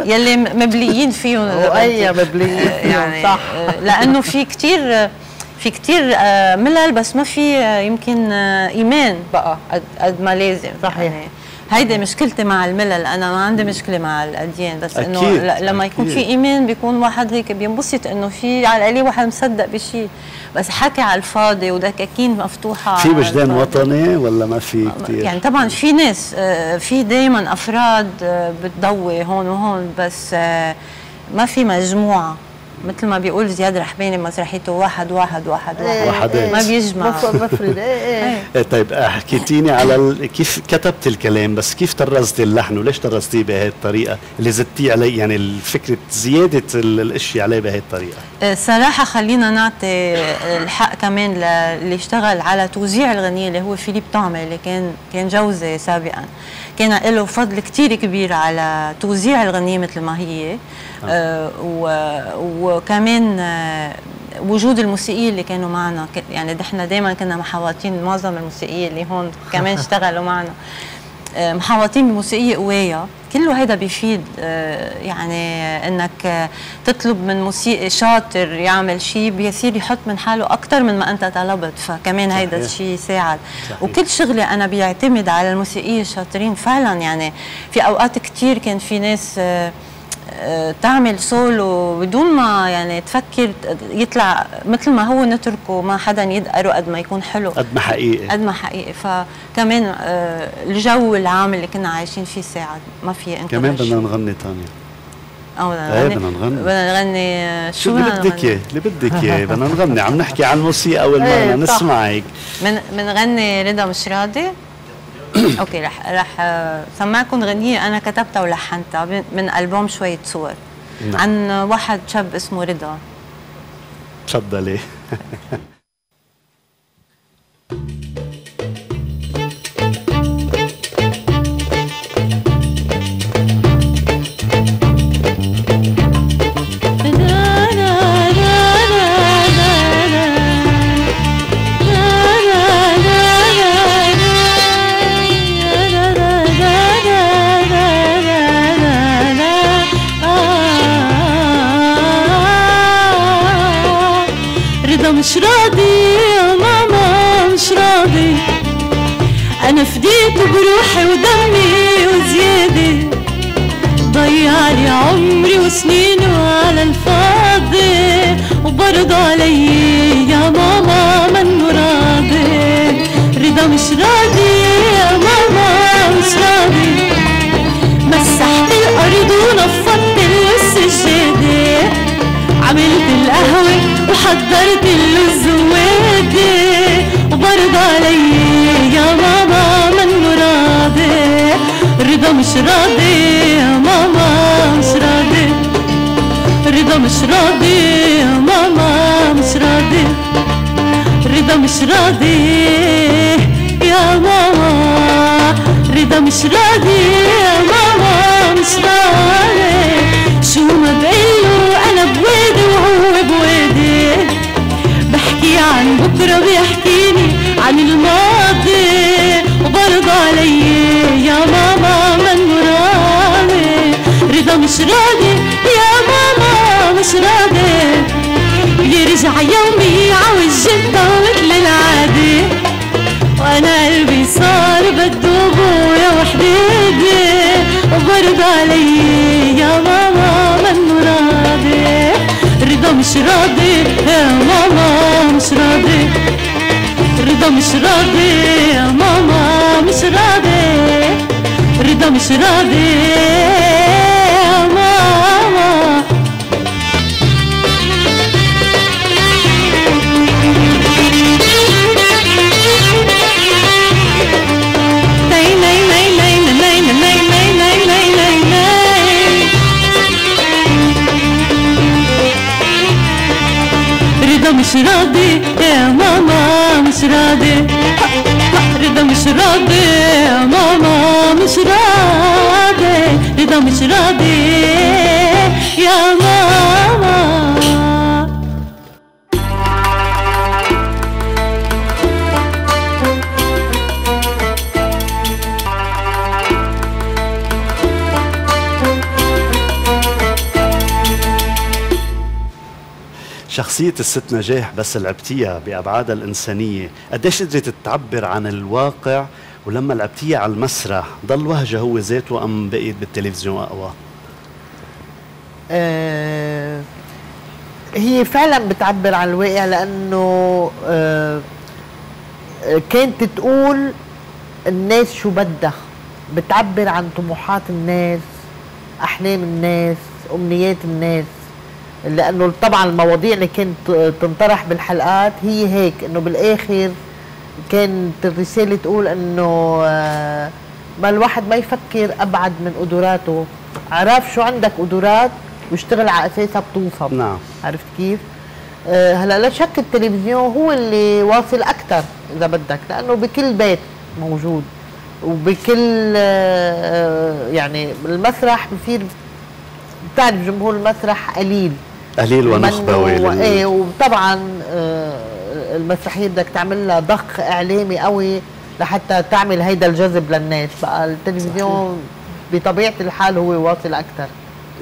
يلي مبليين فيهم. وأي مبليين يعني صح. لأنه في كثير في كثير آه، ملل بس ما في آه، يمكن آه، إيمان بقى قد ما لازم صحيح. يعني هيدي مشكلتي مع الملل. أنا ما عندي مشكلة مع الأديان بس إنه لما يكون في إيمان بيكون واحد هيك بينبسط إنه في على القليل واحد مصدق بشيء بس حكي على الفاضي ودكاكين مفتوحة في وجدان وطني ولا ما في كثير يعني طبعا في ناس في دائما أفراد بتضوي هون وهون بس ما في مجموعة. مثل ما بيقول زياد رحباني مسرحيته واحد واحد واحد واحد. وحدات ما بيجمع. بفرد إيه إيه, إيه. طيب حكيتيني على ال... كيف كتبت الكلام بس كيف طرزتي اللحن وليش طرزتيه بهي الطريقة؟ اللي زدتيه علي يعني فكره زيادة الاشياء عليه بهي الطريقة. صراحة خلينا نعطي الحق كمان اللي اشتغل على توزيع الغنية اللي هو فيليب طعمة اللي كان كان جوزي سابقا. كان له فضل كتير كبير على توزيع الغنية مثل ما هي. آه. وكمان آه وجود الموسيقيين اللي كانوا معنا. يعني نحن دائما كنا محاوطين معظم الموسيقيين اللي هون كمان اشتغلوا معنا. آه محاوطين بموسيقية قوية. كله هيدا بيفيد آه، يعني إنك تطلب من موسيقي شاطر يعمل شيء بيصير يحط من حاله أكثر من ما أنت طلبت. فكمان هيدا الشيء يساعد. وكل شغلي أنا بيعتمد على الموسيقيين الشاطرين. فعلا يعني في أوقات كثير كان في ناس آه تعمل سولو بدون ما يعني تفكر يطلع مثل ما هو نتركه ما حدا يدقره قد ما يكون حلو. قد ما حقيقي. قد ما حقيقي. فكمان آه، الجو العام اللي كنا عايشين فيه ساعد ما في انكر كمان بدنا نغني تانيا آه بدنا نغني؟ بدنا نغني. آه، شو اللي بدك إياه؟ اللي بدك إياه؟ بدنا نغني. عم نحكي عن الموسيقى والمعنى إيه، نسمعك. من بنغني رضا مش راضي okay رح رح سمعكم غنية. أنا كتبتها ولحنتها من ألبوم شوية صور. نعم. عن واحد شاب اسمه رضا. تفضلي. عمري وسنيني على الفاضي وبرضه علي يا ماما من راضي رضا مش راضي يا ماما مش راضي. مسحت الأرض ونفضت السجادة عملت القهوة وحضرت له الزوادة وبرضه علي يا ماما من راضي رضا مش راضي يا ماما مش راضي ماما مش راضي رضا مش راضي يا ماما رضا مش راضي يا ماما مش راضي شو ما بقله أنا بوادي وهو بوادي بحكي عن بكرة بيحكيني عن الماضي وبرضى علي يا ماما من راضي رضا مش راضي راضي يرجع يومي عاوز جدا مثل العادي وأنا قلبي صار بدوب يا وحديدي وبرضى علي يا ماما من راضي رضا مش راضي. يا ماما مش راضي. رضا مش راضي. يا ماما مش راضي. رضا مش راضي. مش راضي يا ماما مش راضي رضا مش راضي يا ماما مش راضي رضا مش راضي يا ماما شخصية الست نجاح بس لعبتيها بأبعادها الإنسانية. قديش قدرت تعبر عن الواقع؟ ولما لعبتيها على المسرح ضل وهجة هو ذاته أم بقيت بالتلفزيون أقوى؟ آه، هي فعلا بتعبر عن الواقع لأنه آه، كانت تقول الناس شو بدها. بتعبر عن طموحات الناس أحلام الناس أمنيات الناس. لأنه طبعا المواضيع اللي كانت تنطرح بالحلقات هي هيك إنه بالآخر كانت الرسالة تقول إنه آه، ما الواحد ما يفكر أبعد من قدراته. عرف شو عندك قدرات واشتغل على أساسها بتوصل نعم. عرفت كيف؟ آه هلأ لا شك التلفزيون هو اللي واصل أكثر إذا بدك لأنه بكل بيت موجود وبكل آه يعني المسرح بصير بتعرف جمهور المسرح قليل. قليل ونخبوي لل- إيه وطبعا آه المسرحيه بدك تعمل لها ضخ إعلامي قوي لحتى تعمل هيدا الجذب للناس. بقى التلفزيون بطبيعة الحال هو واصل أكثر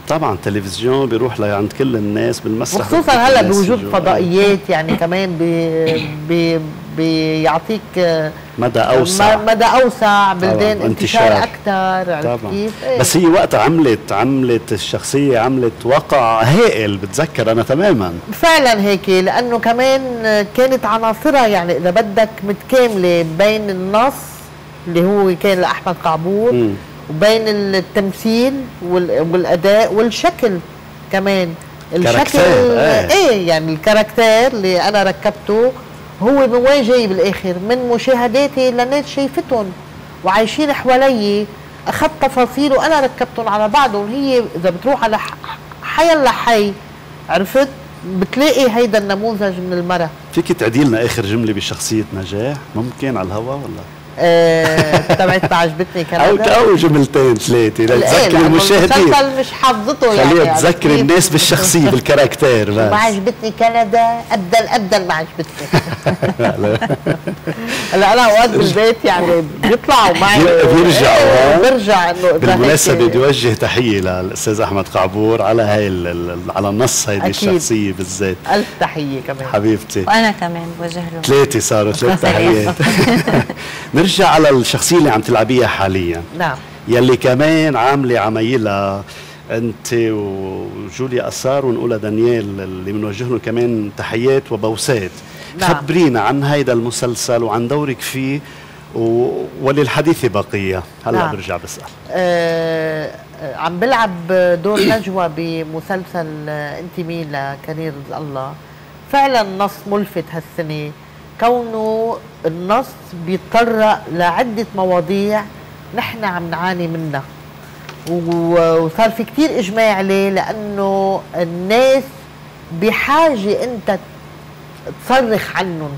طبعا التلفزيون بيروح لعند كل الناس بالمسرح وخصوصا هلأ بوجود. فضائيات يعني كمان بي بي بيعطيك آه، مدى أوسع م- مدى أوسع بلدان انتشار انتشار. أكثر عرفت كيف؟ إيه. بس هي وقتها عملت عملت الشخصية عملت وقع هائل بتذكر أنا تماما فعلا هيك لأنه كمان كانت عناصرها يعني إذا بدك متكاملة بين النص اللي هو كان لأحمد قعبور. وبين التمثيل وال- والأداء والشكل كمان الشكل إيه. إيه يعني الكاركتير اللي أنا ركبته هو من وين جاي بالآخر. من مشاهداتي لناس شايفتهم وعايشين حوالي. أخذت تفاصيل وأنا ركبتهم على بعضهم. هي إذا بتروح على حي الا حي عرفت؟ بتلاقي هيدا النموذج من المرأة. فيك تعدي لنا آخر جملة بشخصية نجاح؟ ممكن على الهوا ولا؟ تبعت ما عجبتني كندا. أو جملتين ثلاثة إيه، لتذكر لأنه المشاهدين. المسلسل مش حافظته يعني خليها عرفت تذكر؟ الناس بالشخصية بالكاركتير ما بس عجبتني كندا ابدا ابدا ما عجبتني هلا أنا اوقات بالبيت يعني بيطلعوا معي. بي- بيرجعوا، إيه، ها؟ بيرجع إنه هيك- بدي أوجه تحية للأستاذ أحمد قعبور على هاي على النص هيدي أكيد. الشخصية بالذات. ألف تحية كمان. حبيبتي. وأنا كمان بوجه له ثلاثة صاروا ثلاث تحيات نرجع على الشخصية اللي عم تلعبيها حاليا. نعم. يلي كمان عاملة عمايلها أنت وجوليا أسار ونقولها دانيال اللي بنوجه لهم كمان تحيات وبوسات. نعم. خبرينا عن هيدا المسلسل وعن دورك فيه و... وللحديث بقيه هلأ نعم. برجع بسأل. آه آه، عم بلعب دور نجوى بمسلسل آه، انت مين لكرير الله. فعلا نص ملفت هالسنة. كونه النص بيتطرق لعدة مواضيع نحن عم نعاني منها. وصار في كتير إجماع عليه لأنه الناس بحاجة أنت تصرخ عنهم.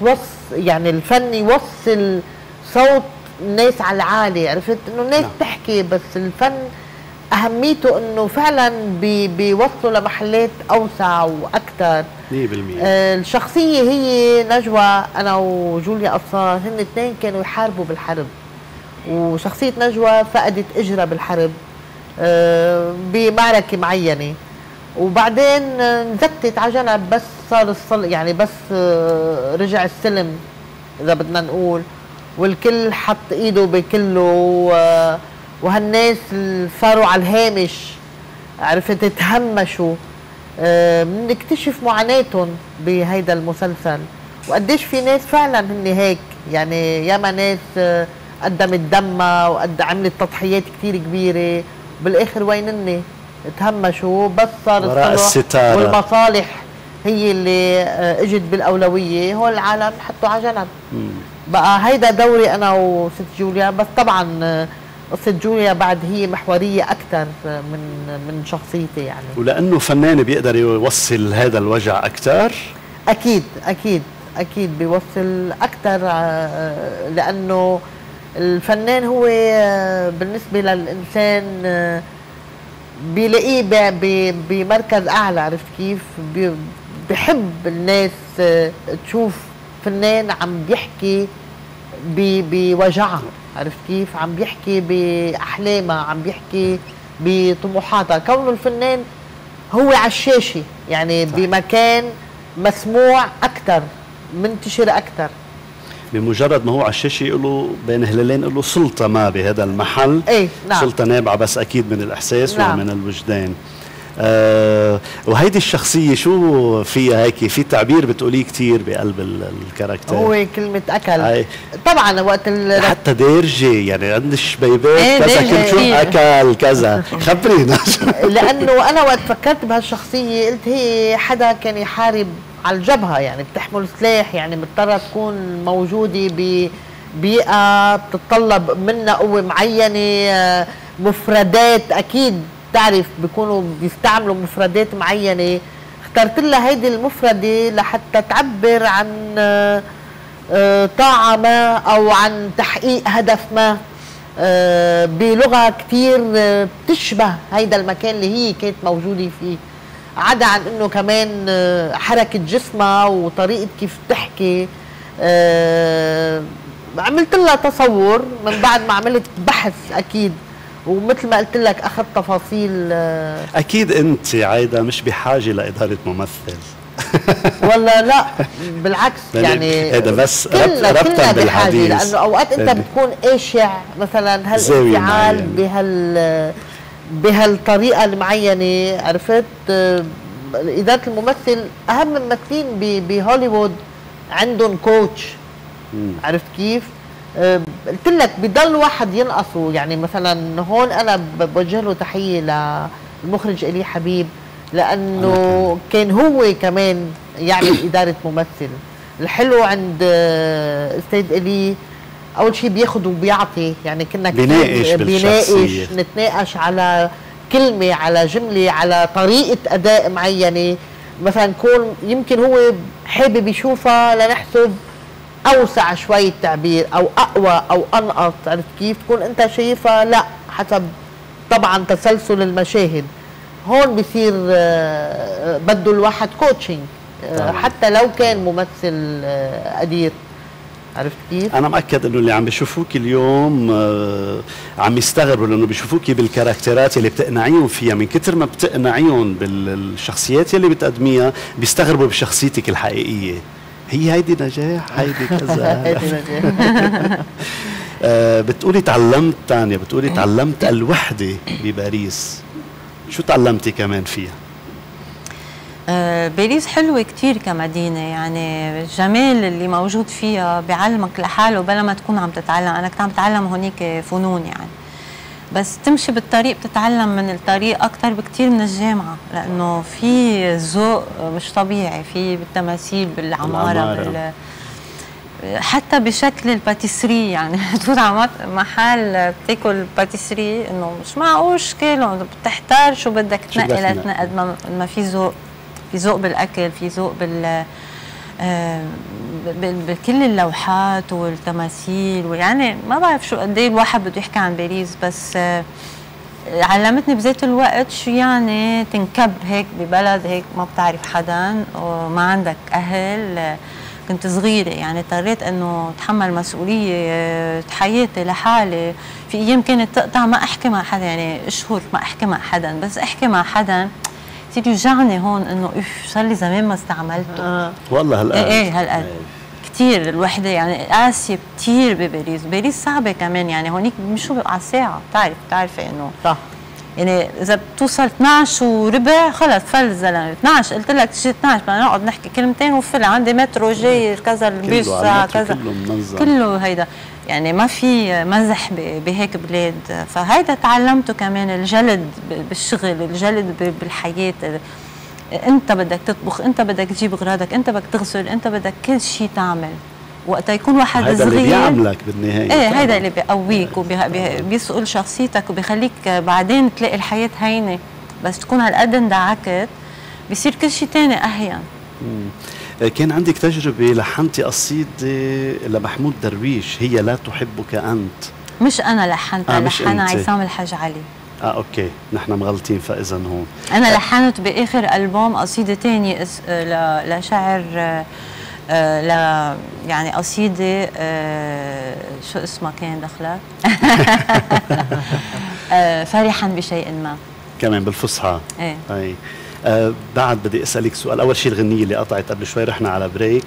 توص يعني الفن يوصل صوت الناس على العالي عرفت؟ إنه الناس نعم. تحكي بس الفن أهميته إنه فعلا بي بيوصلوا لمحلات أوسع وأكثر 100% آه، الشخصية هي نجوى أنا وجوليا قصار هن اثنين كانوا يحاربوا بالحرب. وشخصية نجوى فقدت إجرة بالحرب آه، بمعركة معينة. وبعدين انزكتت على جنب بس صار الصل يعني بس آه، رجع السلم إذا بدنا نقول. والكل حط إيده بكله وهالناس اللي صاروا على الهامش عرفت؟ تهمشوا آه، بنكتشف معاناتهم بهيدا المسلسل. وقديش في ناس فعلا هن هيك يعني ياما ناس آه، قدمت دمها وقد عملت تضحيات كتير كبيرة. بالآخر وينني تهمشوا بس صار الصلح الستارة. والمصالح هي اللي آه، إجت بالأولوية. هو العالم حطوا على جنب. بقى هيدا دوري أنا وست جوليا. بس طبعا قصه جوليا بعد هي محورية أكثر من من شخصيتي يعني. ولأنه فنان بيقدر يوصل هذا الوجع أكثر؟ أكيد أكيد أكيد بيوصل أكثر لأنه الفنان هو آه، بالنسبة للإنسان آه، بيلاقيه بمركز أعلى عرفت كيف؟ بحب الناس آه، تشوف فنان عم بيحكي بوجعها عرفت كيف؟ عم بيحكي باحلامها عم بيحكي بطموحاتها كونه الفنان هو على الشاشه يعني بمكان مسموع أكثر منتشر أكثر بمجرد ما هو على الشاشه يقولوا بين هلالين يقولوا سلطة ما بهذا المحل. إيه نعم. سلطة نابعة بس أكيد من الإحساس نعم. ومن الوجدان. آه وهيدي الشخصية شو فيها هيك؟ في تعبير بتقوليه كتير بقلب ال- الكاركتر. هو كلمة أكل. هاي. طبعا وقت ال حتى دارجة يعني عند الشبيبات إيه، كذا كنت شو. أكل كذا. خبرينا لأنه أنا وقت فكرت بهالشخصية قلت هي حدا كان يحارب على الجبهة يعني بتحمل سلاح يعني مضطرة تكون موجودة ببيئة بتتطلب منا قوة معينة آه، مفردات أكيد تعرف بيكونوا بيستعملوا مفردات معينة. اخترت لها هيدي المفردة لحتى تعبر عن آه، طاعة ما أو عن تحقيق هدف ما. آه، بلغة كتير آه، بتشبه هيدا المكان اللي هي كانت موجودة فيه. عدا عن إنه كمان حركة جسمها وطريقة كيف تحكي. عملت لها تصور من بعد ما عملت بحث أكيد. ومثل ما قلت لك اخذت تفاصيل آه، أكيد أنت عايدة مش بحاجة لإدارة ممثل ولا لا بالعكس يعني يعني هذا بس ربطاً بحاجة بالحديث. لأنه أوقات أنت يعني بتكون قاشع مثلا هالانفعال. بهال بهالطريقة المعينة عرفت آه، إدارة الممثل أهم ممثلين بهوليوود عندهم كوتش. عرفت كيف؟ قلت لك بضل واحد ينقصه. يعني مثلا هون أنا بوجه له تحية للمخرج إلي حبيب لأنه كان هو كمان يعمل إدارة ممثل. الحلو عند آه، أستاذ إلي أول شيء بياخذ وبيعطي. يعني كنا بيناقش. بيناقش نتناقش على كلمة على جملة على طريقة أداء معينة. مثلا يكون يمكن هو حابب يشوفها لنحسب أوسع شوي التعبير أو أقوى أو انقص عرفت كيف؟ تكون أنت شايفها لا حسب طبعا تسلسل المشاهد. هون بصير آه، بده الواحد كوتشنج طبعاً. حتى لو كان ممثل آه، قدير عرفت كيف؟ أنا مأكد إنه اللي عم بيشوفوك اليوم آه، عم يستغربوا لأنه بيشوفوك بالكاركترات اللي بتقنعيهم فيها. من كتر ما بتقنعيهم بالشخصيات اللي بتقدميها بيستغربوا بشخصيتك الحقيقية. هي هيدي نجاح هيدي كذا. هيدي نجاح. آه، بتقولي تعلمت تانيا بتقولي تعلمت الوحدة بباريس. شو تعلمتي كمان فيها؟ آه، باريس حلوة كتير كمدينة يعني الجمال اللي موجود فيها بيعلمك لحاله بلا ما تكون عم تتعلم. أنا كنت عم بتعلم هونيك فنون يعني. بس تمشي بالطريق بتتعلم من الطريق أكتر بكتير من الجامعة لأنه في ذوق مش طبيعي في بالتماثيل العمارة. بال حتى بشكل الباتيسري يعني تفوت على محل بتاكل باتيسري إنه مش معقول شكله بتحتار شو بدك تنقي تنقي. لتنقد ما, في ذوق في ذوق بالأكل في ذوق بال بكل اللوحات والتماثيل ويعني ما بعرف شو قد إيه الواحد بده يحكي عن باريس بس آه، علمتني بذات الوقت شو يعني تنكب هيك ببلد هيك ما بتعرف حدا وما عندك أهل. آه، كنت صغيرة يعني اضطريت إنه أتحمل مسؤولية آه، حياتي لحالي. في أيام كانت تقطع ما أحكي مع حدا يعني أشهر ما أحكي مع حدا بس أحكي مع حدا يصير يوجعني هون إنه اف صار لي زمان ما استعملته. آه. والله هالقد إيه إيه هالقد كتير الوحدة يعني قاسية كتير بباريس. باريس صعبة كمان يعني هونيك بيمشوا على الساعة. بتعرف بتعرفي إنه صح. يعني إذا بتوصل 12 وربع خلص فل الزلمه 12 قلت لك تجي 12 بدنا نقعد نحكي كلمتين وفل عندي مترو جاي كذا البيس كذا. كله منظم. كله هيدا. يعني ما في مزح بهيك بلاد. فهيدا تعلمته كمان الجلد بالشغل الجلد بالحياة. انت بدك تطبخ انت بدك تجيب أغراضك انت بدك تغسل انت بدك كل شيء تعمل. وقتا يكون واحد هذا اللي صغير بيعملك بالنهاية إيه. هيدا اللي بيقويك وبيسقل شخصيتك وبيخليك بعدين تلاقي الحياة هينة. بس تكون هالقد اندعكت بصير كل شيء تاني أهين آه، كان عندك تجربة لحنتي قصيدة لمحمود درويش هي لا تحبك أنت. مش أنا لحنتها آه، مش لحنها أنت. عصام الحاج علي. آه okay. نحن مغلطين فاذا هون. أنا لحنت بآخر ألبوم قصيدة اس- ل- لشاعر آه، آه، ل يعني قصيدة آه، شو اسمها كان دخلك آه، فرحا بشيء ما. كمان بالفصحى. إيه. أي. آه بعد بدي أسألك سؤال. أول شيء الغنية اللي قطعت قبل شوي رحنا على بريك.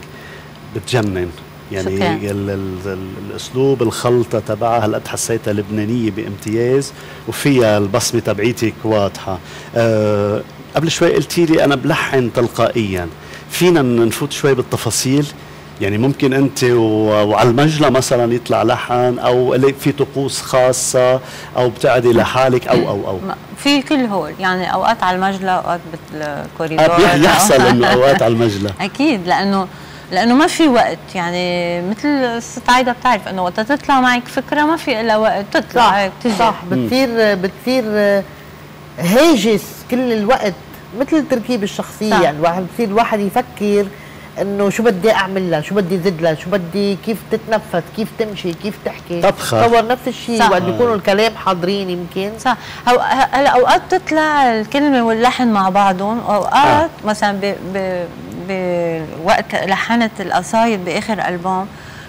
بتجنن يعني شكراً. ال ال ال الأسلوب الخلطة تبعها هالقد حسيتها لبنانية بامتياز؟ وفيها البصمة تبعيتك واضحة. آه قبل شوي قلتي لي أنا بلحن تلقائيا. فينا نفوت شوي بالتفاصيل. يعني ممكن أنت وعلى المجلة مثلا يطلع لحن أو في طقوس خاصة أو بتقعدي لحالك أو أو أو. في كل هول. يعني أوقات على المجلة أوقات بالكوريدور آه، يحصل إنه أوقات على المجلة. أكيد لأنه لأنه ما في وقت. يعني مثل الست عايدة بتعرف إنه وقت تطلع معك فكرة ما في إلا وقت تطلع صح هيك تجي صح بتصير بتصير هاجس كل الوقت مثل تركيب الشخصية. صح. يعني الواحد بصير الواحد يفكر إنه شو بدي أعمل لها؟ شو بدي زد لها؟ شو بدي كيف تتنفس؟ كيف تمشي؟ كيف تحكي؟ طبخة. تصور نفس الشيء صح. وقت بيكونوا الكلام حاضرين يمكن. صح. هو هلا أوقات تطلع الكلمة واللحن مع بعضهم. واوقات آه. مثلا ب ب بوقت لحنت القصايد بآخر ألبوم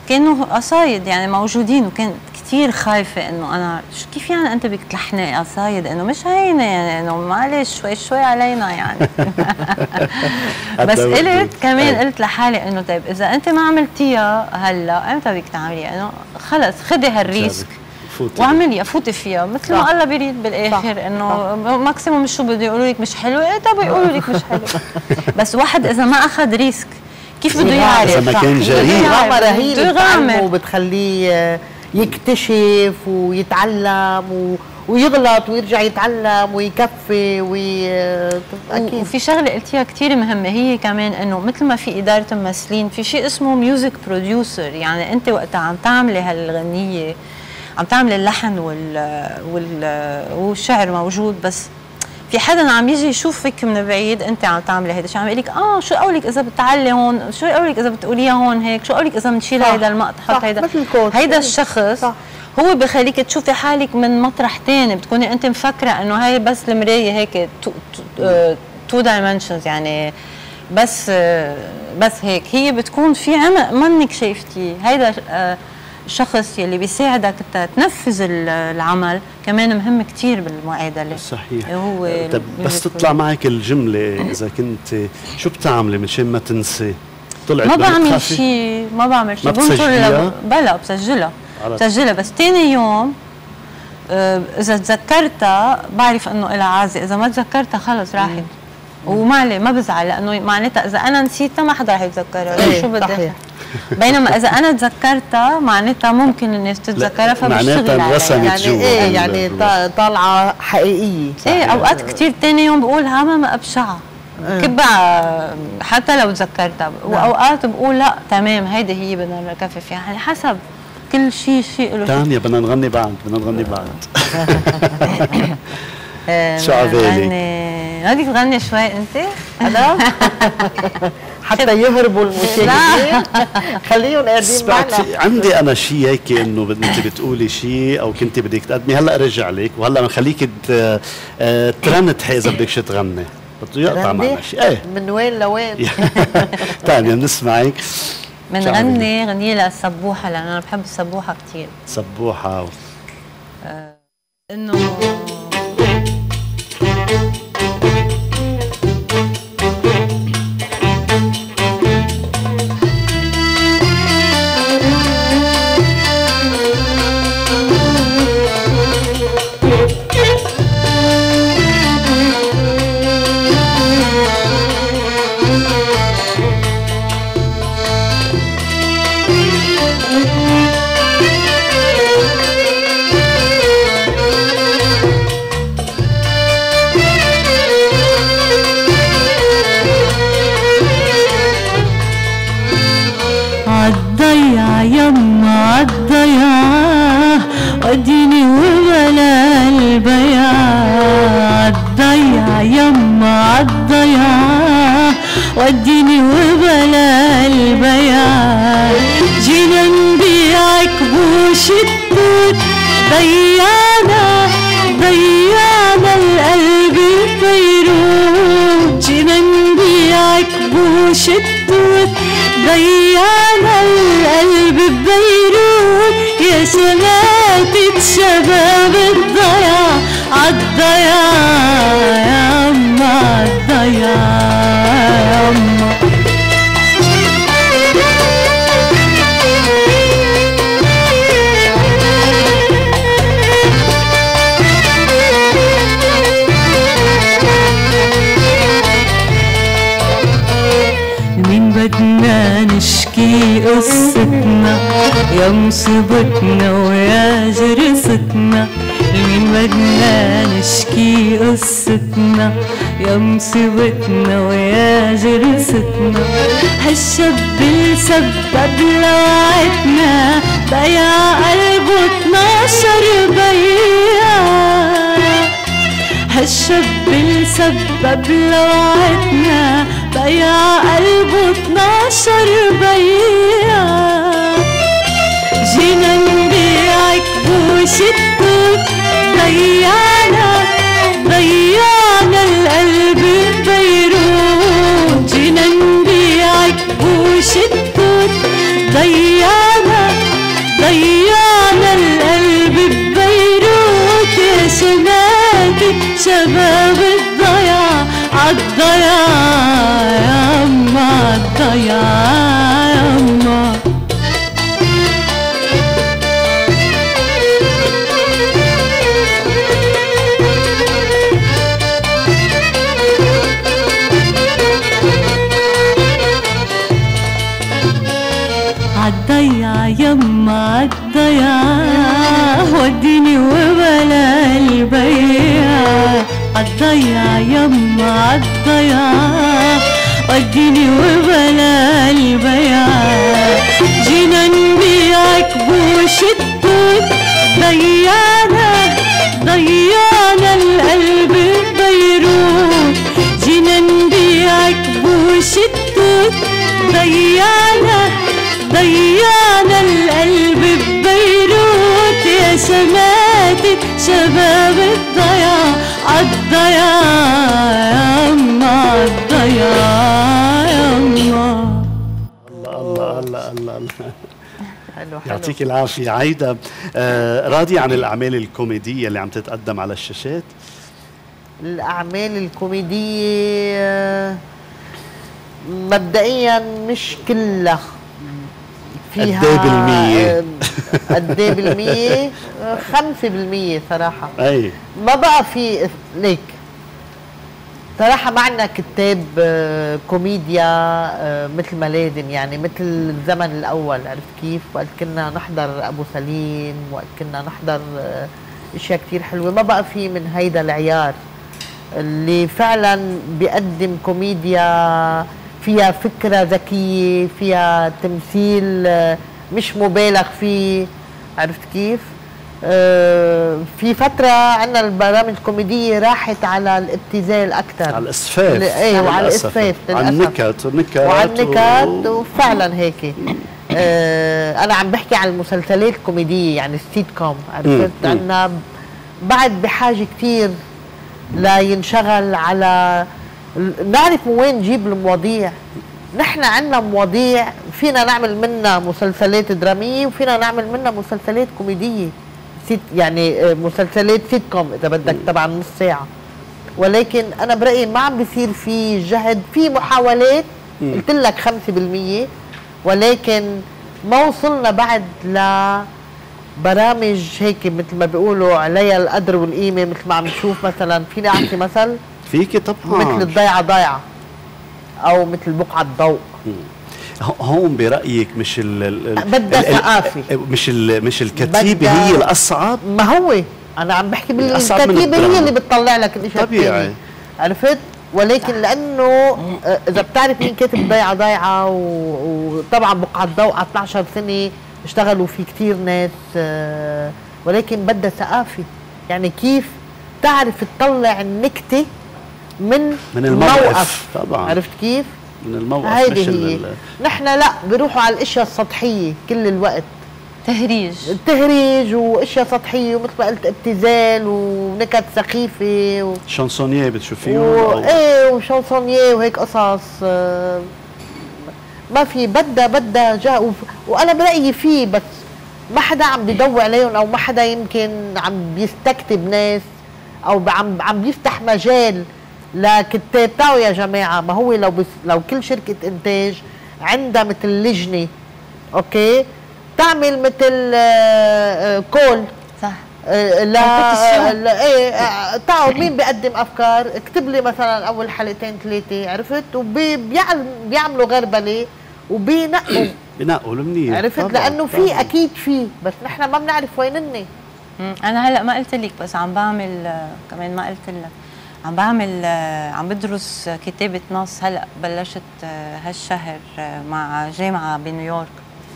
كانوا قصايد يعني موجودين وكان كثير خايفة إنه أنا شو كيف يعني أنت بدك تلحني قصايد إنه مش هينة يعني إنه معلش شوي شوي علينا يعني بس قلت. كمان أي. قلت لحالي إنه طيب إذا أنت ما عملتيها هلأ إمتى بدك تعمليها إنه خلص خدي هال risk فوتي. واعملي فوتي فيها مثل ما. الله بيريد بالآخر. إنه maximum شو بده يقولوا لك مش حلو إيه طب يقولوا لك مش حلو بس واحد إذا ما أخذ risk كيف بده يعرف إذا ما. كان جريء. هي اللي يغامر وبتخليه يكتشف ويتعلم و... ويغلط ويرجع يتعلم ويكفي وي... أكيد. وفي شغلة قلتيها كثير مهمة هي كمان إنه مثل ما في إدارة ممثلين في شيء اسمه music producer يعني أنت وقتها عم تعملي هالغنية عم تعملي اللحن وال وال والشعر موجود بس في حدا عم يجي يشوفك من بعيد انت عم تعملي هيدا الشيء عم يقول لك آه شو قولك إذا بتعلي هون شو قولك إذا بتقوليها هون هيك شو قولك إذا بنشيل. هيدا المقطع. حط هيدا. هيدا الشخص صح. هو بخليك تشوفي حالك من مطرح تاني بتكوني أنت مفكرة إنه هاي بس المراية هيك two dimensions يعني بس آه، بس هيك هي بتكون في عمق منك شايفتيه هيدا آه، الشخص يلي بيساعدك تنفذ ال- العمل كمان مهم كتير بالمعادلة. صحيح. هو طب بس تطلع معك الجملة إذا كنت شو بتعملي مشان ما تنسي؟ طلعت ما بعمل؟ شيء ما بعمل شيء بتسجليها؟ بلا بسجلها. بسجلها. بس تاني يوم آه، إذا تذكرتها بعرف إنه لها عازة. إذا ما تذكرتها خلص راحت. وما عليه ما بزعل لأنه معناتها إذا أنا نسيتها ما حدا رح يتذكرها إيه، شو بدي. بينما إذا أنا تذكرتها معناتها ممكن الناس تتذكرها فبشتغل عليها. يعني جوا إيه يعني ال- طا- طالعة حقيقية. إيه أوقات كثير تاني يوم بقول هاما ما أبشعها. كبع حتى لو تذكرتها. وأوقات بقول لا تمام هيدي هي بدنا نكفي فيها يعني حسب كل شيء شيء له تانيا بدنا نغني بعد بدنا نغني بعد. شو عبالك؟ بدك تغني شوي انت؟ أنا حتى يهربوا المشاهدين خليهم قاعدين معنا. في- عندي أنا شيء هيك إنه أنت بتقولي شيء أو كنت بدك تقدمي هلأ رجع لك وهلأ بنخليك آه، ترنتحي إذا بدك شي تغني. بده يقطع معنا؟ شيء إيه. من وين لوين؟ تانيا بنسمعك بنغني غنية للسبوحة لأن أنا بحب السبوحة كثير سبوحة و- إنه عالضيع وديني وبلا البيع جينا نبيعك بوش ضيعنا ضيعنا القلب بيروت. جينا نبيعك بوش ضيعنا ضيعنا القلب ببيروت يا سماتة شباب الضياع عالضياع حلو. حلو يعطيك العافية. عايدة آه راضي عن الأعمال الكوميدية اللي عم تتقدم على الشاشات؟ الأعمال الكوميدية آه، مبدئيا مش كلها. فيها قد بالمية؟ آه، قد بالمية؟ خمسة بالمية صراحة. أي. ما بقى في ليك صراحة معنا كتاب آه، كوميديا آه، مثل لازم يعني مثل الزمن الأول عرفت كيف؟ وقت كنا نحضر أبو سليم وقت كنا نحضر آه، أشياء كتير حلوة ما بقى في من هيدا العيار اللي فعلا بيقدم كوميديا فيها فكرة ذكية فيها تمثيل مش مبالغ فيه عرفت كيف؟ آه، في فترة عندنا البرامج الكوميدية راحت على الابتذال أكثر. على الإسفاف. إيه وعلى. الإسفاف على. النكت والنكت. وعلى النكات و- وفعلا هيك. آه أنا عم بحكي عن المسلسلات الكوميدية يعني السيت كوم. عرفت. عندنا بعد بحاجة كثير لينشغل على نعرف من وين نجيب المواضيع. نحن عندنا مواضيع فينا نعمل منها مسلسلات درامية وفينا نعمل منها مسلسلات كوميدية. sit يعني آه، مسلسلات سيت كوم إذا بدك تبع نص ساعة. ولكن أنا برأيي ما عم بيصير في جهد في محاولات قلت لك 5% ولكن ما وصلنا بعد ل برامج هيك مثل ما بيقولوا عليها القدر والقيمة مثل ما عم نشوف مثلا. فيني أعطي مثل؟ فيك طبعا. مثل الضيعة ضيعة أو مثل بقعة ضوء هون برأيك مش ال بدها ثقافة. مش ال مش الكتيبة بدها- هي الأصعب ما هو أنا عم بحكي بالكتيبة هي. اللي بتطلع لك الإشي طبيعي. عرفت ولكن لأنه آه، إذا بتعرف مين كاتب ضيعة ضيعة وطبعا بقعة ضوء على 12 سنة اشتغلوا في كتير ناس آه، ولكن بدها ثقافة يعني كيف تعرف تطلع النكتة من من الموقف. طبعاً. عرفت كيف؟ من الموقف هيدي مش هي. ال- نحن لا بيروحوا على الأشياء السطحية كل الوقت. تهريج. التهريج وأشياء سطحية ومثل ما قلت ابتذال ونكت سخيفة و... شانسونييه بتشوفيهم و... أو إيه وشانسونيه وهيك قصص آه، ما في بدها بدها جا و... وأنا برأيي فيه بس ما حدا عم بيضوي عليهم أو ما حدا يمكن عم بيستكتب ناس أو عم عم بيفتح مجال لكتاب تعوا يا جماعة ما هو لو بس لو كل شركة إنتاج عندها مثل لجنة okay؟ تعمل مثل آه، آه، call. صح. آه، لا لا إيه تعالوا مين بيقدم أفكار؟ اكتب لي مثلا أول حلقتين ثلاثة عرفت؟ وبيعملوا غربلة وبينقوا. بنقوا المنيح. عرفت؟ طبعاً، لأنه في. أكيد في بس نحن ما بنعرف وينني مم. أنا هلأ ما قلت لك بس عم بعمل كمان ما قلت لك. عم بعمل آه، عم بدرس كتابة نص هلأ بلشت آه، هالشهر آه، مع جامعة بنيويورك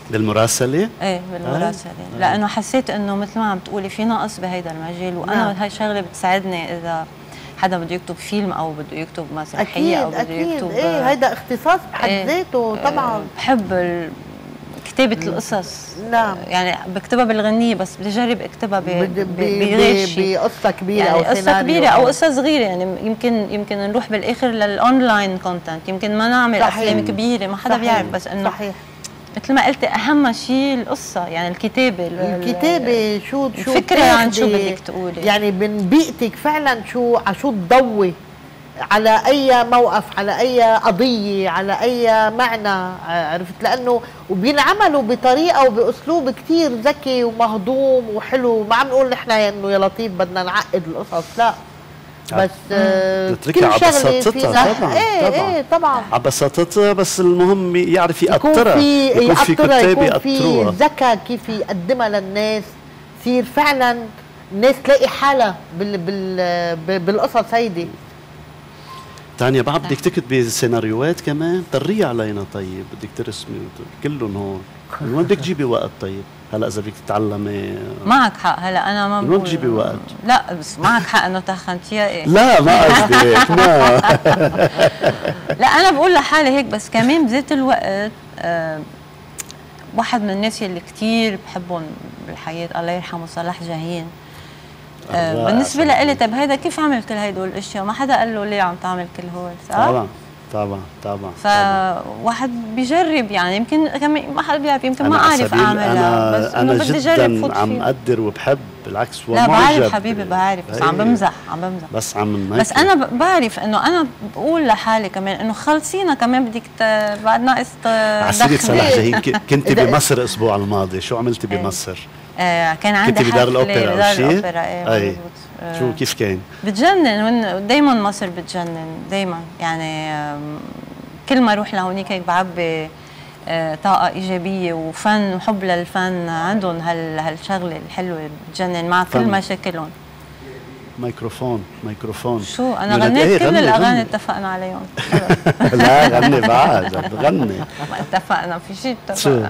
بالمراسلة إيه بالمراسلة آه. لأنه حسيت إنه مثل ما عم تقولي في نقص بهيدا المجال وأنا نعم. هاي شغلة بتساعدني إذا حدا بده يكتب فيلم أو بده يكتب مسرحية أو أكيد بده أكيد يكتب إيه هيدا اختصاص بحد إيه. ذاته طبعا آه، بحب كتابة القصص نعم. يعني بكتبها بالغنية بس بدي اجرب اكتبها ب- بد- ب- ب- بغير ب- شيء بقصة كبيرة يعني أو قصة كبيرة أو قصة صغيرة يعني يمكن يمكن نروح بالآخر لل online content يمكن ما نعمل صحيح. أفلام كبيرة ما حدا صحيح. بيعرف بس إنه صحيح مثل ما قلتي أهم شيء القصة يعني الكتابة ال- الكتابة شو شو الفكرة عن شو؟ بدك تقولي. يعني من بيئتك فعلا شو على شو تضوي على أي موقف على أي قضية على أي معنى عرفت؟ لأنه وبينعملوا بطريقة وبأسلوب كتير ذكي ومهضوم وحلو. ما عم نقول نحن إنه يا لطيف بدنا نعقد القصص لا. بس آه، على بساطتها، طبعاً، إيه طبعاً. إيه طبعا. على بساطتها بس المهم يعرف في يكون في كتاب يكون في ذكاء كيف يقدمها للناس. يصير فعلا الناس تلاقي حالها بال بال بالقصص هيدي. تانيا بعد بدك تكتبي سيناريوهات كمان طرية علينا. طيب بدك ترسمي كلهم هون. من وين بدك تجيبي وقت؟ طيب هلا إذا بدك تتعلمي. معك حق. هلا أنا ما من وين تجيبي وقت؟ لا بس معك حق إنه تخنتيها. إيه. لا ما قصدي. ما. لا أنا بقول لحالي هيك بس كمان بذات الوقت آه واحد من الناس اللي كتير بحبهم بالحياة الله يرحمه صلاح جاهين. آه بالنسبة. لإلي طيب هيدا كيف عمل كل هدول الأشياء ما حدا قال له ليه عم تعمل كل هول صح طبعا طبعا طبعا. فواحد بيجرب يعني يمكن ما حدا بيعرف يمكن ما أنا اعرف أعملها أنا بس أنا بدي جدا عم. أقدر وبحب بالعكس لا بعرف حبيبي بعرف بس عم هي. بمزح عم بمزح بس عم بس أنا بعرف إنه أنا بقول لحالي كمان إنه خلصينا كمان بدك. بعد ناقص على سيرة تدخلي صلاح ك- كنت بمصر الأسبوع الماضي شو عملتي إيه. بمصر؟ آه كان عندي كنت بدار أو بدار شيء؟ الأوبرا إيه أي. آه شو كيف كان؟ بتجنن دائما مصر بتجنن دائما يعني كل ما أروح لهونيك هيك بعبي آه، طاقة إيجابية وفن وحب للفن عندهم هال هالشغلة الحلوة بتجنن مع كل. مشاكلهم ميكروفون ميكروفون شو لك غنيت إيه، كل غني، الأغاني غني. اتفقنا عليهم لا غني بعد عم بغني ما اتفقنا في شيء شو؟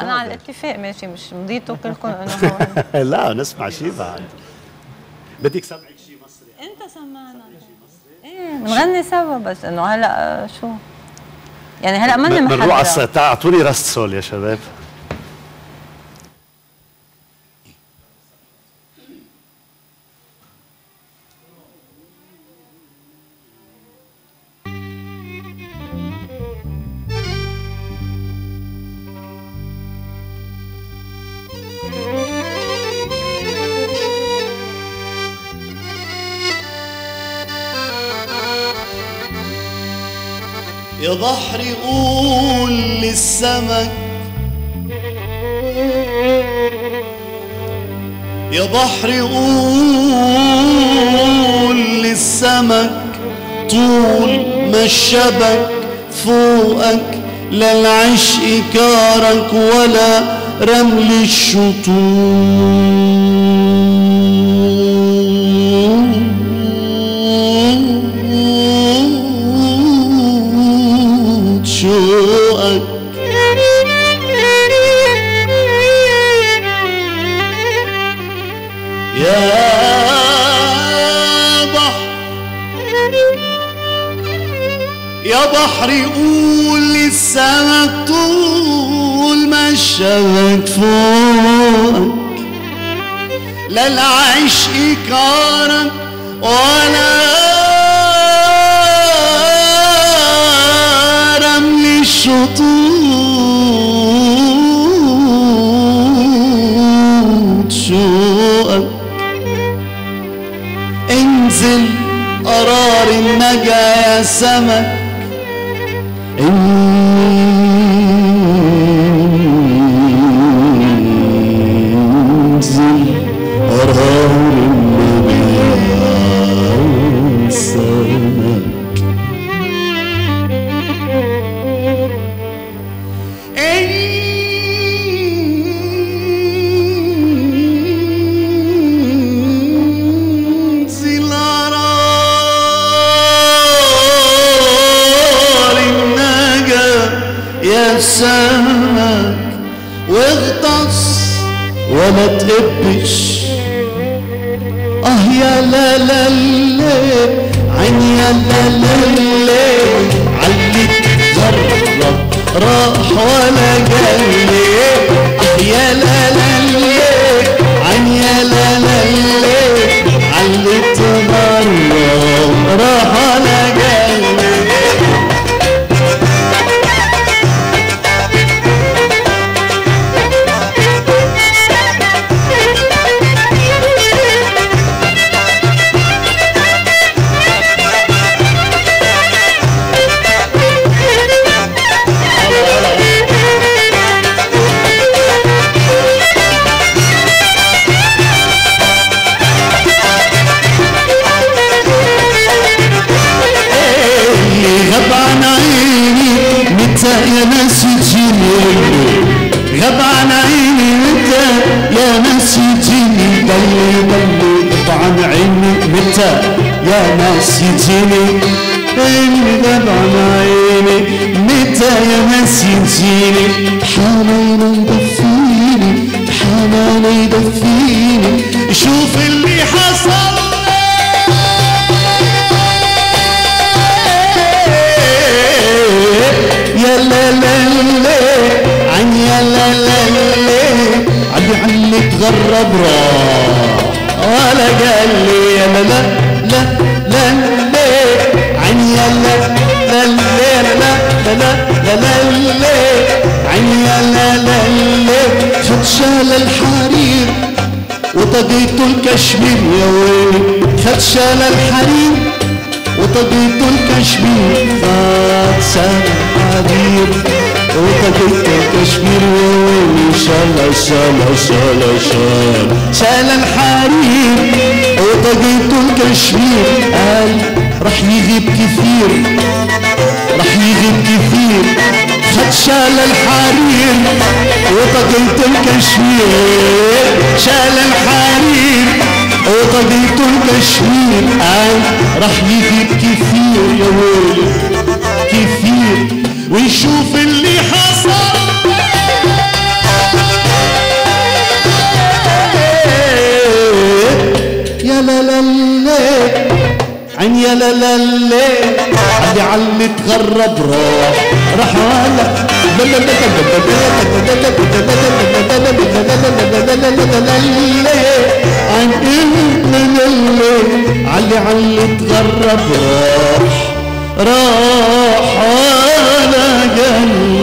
أنا على الاتفاق ماشي مش مضيتوا كلكم إنه هو. لا نسمع شيء بعد. بدك سمعك شيء مصري؟ أنت سمعنا. إيه بنغني سوا بس إنه هلأ شو؟ يعني هلأ ماني بنروح على اعطوني راست سول يا شباب. يا بحر قول للسمك يا بحر قول للسمك طول ما الشبك فوقك لا العشق كارك ولا رمل الشطوط يا بحر قول للسمك طول ما الشبك فوقك لا العشق كارك ولا رمل الشطوط. شوقك انزل قرار النجا يا سمك. حياتك انت كشمير يومي شالا شالا شالا شالا شالا الحريم وطاقته الكشمير قال رح يغيب كثير رح يغيب كثير خد شالا الحريم وطاقته الكشمير شالا الحريم وطاقته الكشمير قال رح يغيب كثير يا ويلي كثير ويشوف ال لللي عن يا لا اللي علي تغرب روح راح ولا عن ابن اللي علي علي تغرب روح راح ولا قلبي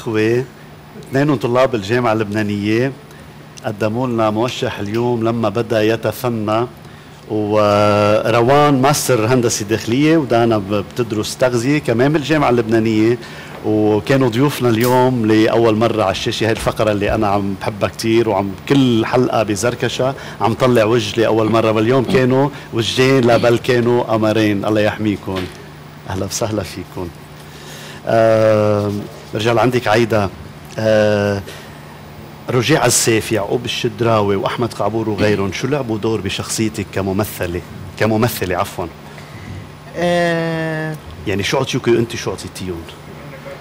إخوة اثنين طلاب الجامعة اللبنانية قدموا لنا موشح اليوم لما بدأ يتفنى وروان ماستر هندسة داخلية ودانا بتدرس تغذية كمان بالجامعة اللبنانية. وكانوا ضيوفنا اليوم لأول مرة على الشاشة هاي الفقرة اللي أنا عم بحبها كثير وعم كل حلقة بزركشة عم طلع وجه لأول مرة. واليوم كانوا وجهين لا بل كانوا قمرين الله يحميكم. أهلا وسهلا فيكم. آه برجع لعندك عايدة. آه رجيع السيف يعقوب الشدراوي وأحمد قعبور وغيرهم. شو لعبوا دور بشخصيتك كممثلة؟ كممثلة عفوا. آه يعني شو اعطيوكي وانت شو اعطيتيهم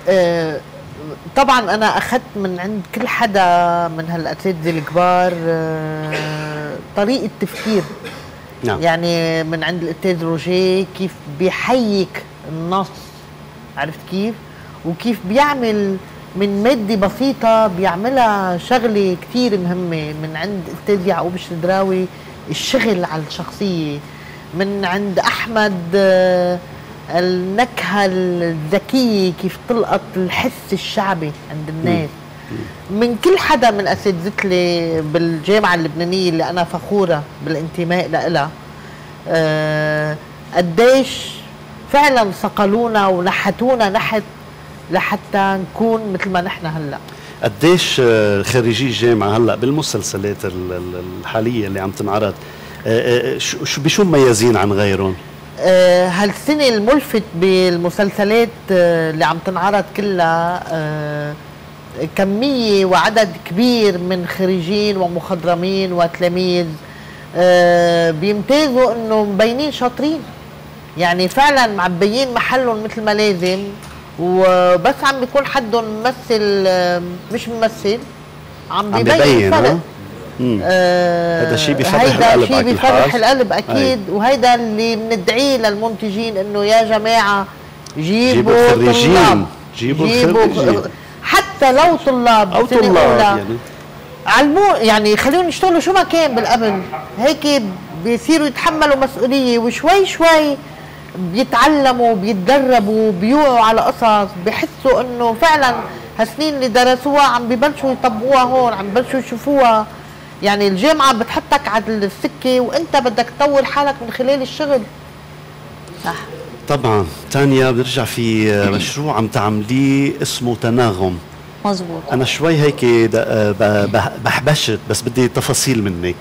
آه، طبعا أنا أخذت من عند كل حدا من هالاساتذه الكبار آه، طريقة تفكير. نعم. يعني من عند الاستاذ روجيه كيف بيحيك النص. عرفت كيف؟ وكيف بيعمل من مادة بسيطة بيعملها شغلة كتير مهمة. من عند أستاذ يعقوب الشدراوي الشغل على الشخصية. من عند أحمد آه، النكهة الذكية كيف تلقط الحس الشعبي عند الناس. من كل حدا من اساتذتي بالجامعة اللبنانية اللي أنا فخورة بالانتماء لها آه، قديش فعلا صقلونا ونحتونا نحت لحتى نكون مثل ما نحن هلأ. قديش آه، خريجي الجامعة هلأ بالمسلسلات ال- ال- الحالية اللي عم تنعرض آه، آه، شو شو- بشو مميزين عن غيرهم؟ هالسنة الملفت بالمسلسلات اللي عم تنعرض كلها كمية وعدد كبير من خريجين ومخضرمين وتلاميذ بيمتازوا إنه مبينين شاطرين. يعني فعلا معبيين محلهم مثل ما لازم. وبس عم بيكون حدهم ممثل مش ممثل عم عم بيبين فرق. آه، هذا شيء بيفرح هيدا القلب شيء على كل بيفرح. القلب أكيد. وهيدا اللي بندعيه للمنتجين إنه يا جماعة جيبوا جيبوا الخريجين. طلاب. جيبوا الخريجين. حتى لو طلاب أو طلاب يعني. علموا يعني خليهم يشتغلوا شو ما كان بالقبل. هيك بيصيروا يتحملوا مسؤولية. وشوي شوي بيتعلموا بيتدربوا بيوعوا على قصص بحسوا إنه فعلا هالسنين اللي درسوها عم ببلشوا يطبقوها هون عم ببلشوا يشوفوها. يعني الجامعة بتحطك على السكة وإنت بدك تطور حالك من خلال الشغل. صح. طبعا. تانيا بنرجع في مشروع عم تعمليه اسمه تناغم. مزبوط. أنا شوي هيك بحبشت بس بدي تفاصيل منك.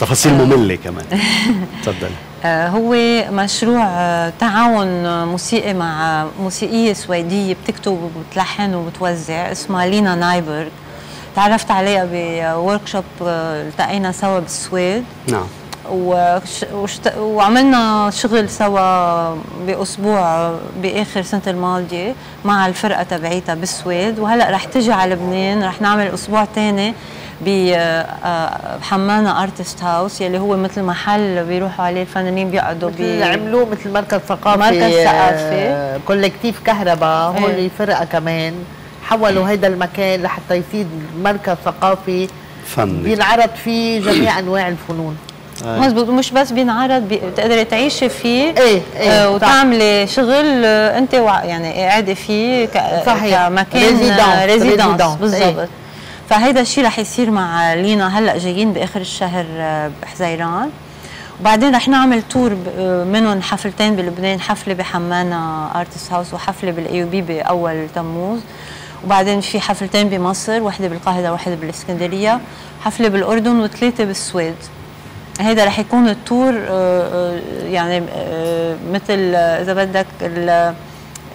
تفاصيل مملة كمان. تفضلي هو مشروع آه، تعاون موسيقي مع موسيقية سويدية بتكتب وبتلحن وبتوزع اسمها لينا نايبرغ. تعرفت عليها بورك شوب التقينا سوا بالسويد. نعم. وش وشت وعملنا شغل سوا بأسبوع بآخر سنة الماضية مع الفرقة تبعيتها بالسويد. وهلأ رح تجي على لبنان رح نعمل أسبوع ثاني بحمانا Artist House يلي هو مثل محل بيروحوا عليه الفنانين بيقعدوا مثل بي عملوه مثل مركز ثقافي مركز ثقافي. آه، collectif كهربا هول إيه. فرقة كمان حولوا هيدا المكان لحتى يصير مركز ثقافي فني بينعرض فيه جميع أنواع الفنون مزبوط مش بس بينعرض بي- بتقدري تعيشي فيه إيه إيه آه، صح. وتعملي شغل آه، أنت وع- يعني قاعدة فيه ك- صحيح. كمكان. résidence Residence. بالضبط إيه. فهيدا الشيء رح يصير مع لينا هلأ جايين بآخر الشهر آه، بحزيران. وبعدين رح نعمل tour آه، منهم حفلتين بلبنان حفلة بحمانا Artist House وحفلة بالايوبي بأول تموز. وبعدين في حفلتين بمصر واحدة بالقاهرة واحدة بالإسكندرية حفلة بالأردن وثلاثة بالسويد. هيدا رح يكون ال tour آه، يعني مثل إذا بدك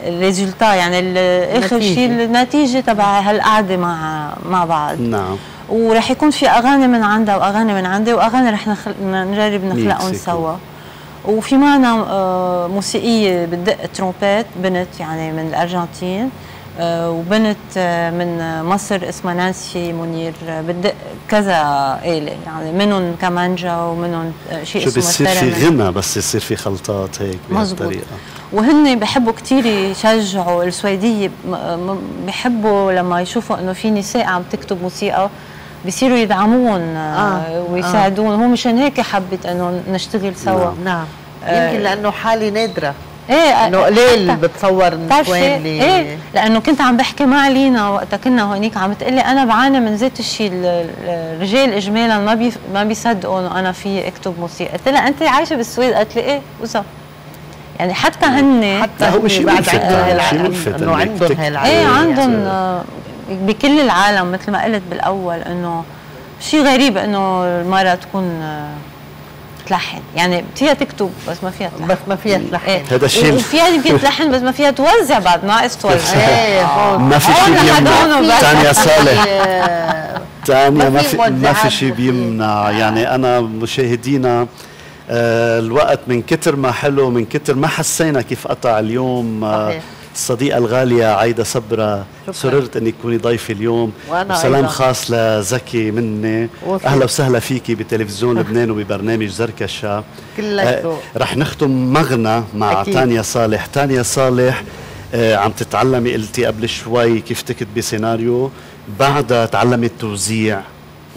ال résultat يعني آخر. شيء النتيجة تبع هالقعدة مع مع بعض. نعم. ورح يكون في أغاني من عندها وأغاني من عندي وأغاني رح نخل... نجرب نخلقهم سوا. وفي معنا آه، موسيقية بتدق ترومبيت بنت يعني من الأرجنتين آه، وبنت آه، من مصر اسمها نانسي منير. بتدق كذا آلة يعني منهم كمانجا ومنهم شيء شو اسمه بيصير في الترمل. غنى بس يصير في خلطات هيك بهالطريقة. وهن بحبوا كتير يشجعوا م- بحبوا لما يشوفوا إنه في نساء عم تكتب موسيقى بيصيروا يدعمون آه آه، ويساعدون. هو مشان هيك حبيت إنه نشتغل سوا. نعم. آه. يمكن لأنه حالة نادرة. إيه إنه قليل بتصور نسوان اللي إيه لأنه كنت عم بحكي مع لينا وقتها كنا هونيك عم تقلي أنا بعاني من ذات الشيء ال- ال- الرجال اجمالا ما بي ما بيصدقوا إنه أنا في أكتب موسيقى. قلت لها أنت عايشة بالسويد؟ قالت لي إيه وصل يعني حتى هن حتى هو شيء بعد ملفت عندهم يعني، ملفت إنه إنك عندهم تك- هالعادة إيه يعني. عندهم بكل العالم مثل ما قلت بالأول إنه شيء غريب إنه المراه تكون آه، تلحن. يعني فيها تكتب بس ما فيها تلحن. بس ما فيها تلحن. إيه. هذا الشيء- وفيها يمكن تلحن بس ما فيها توزع بعد ناقص توزع. إيه ما في شيء بيمنع. تانيا صالح. آه، تانيا ما في ما في شيء. بيمنع. يعني أنا مشاهدينا آه، الوقت من كتر ما حلو من كتر ما حسينا كيف قطع اليوم آه، صحيح. الصديقة الغالية عايدة شكراً. سررت انك تكوني ضيفة اليوم وأنا وسلام أيضاً. خاص لزكي مني وصل. أهلا وسهلا فيكي بتلفزيون لبنان وببرنامج زركشة كلك آه،. رح نختم مغنى مع أكيد. تانيا صالح تانيا صالح آه، عم تتعلمي قلتي قبل شوي كيف تكتبي سيناريو بعدها تعلمي التوزيع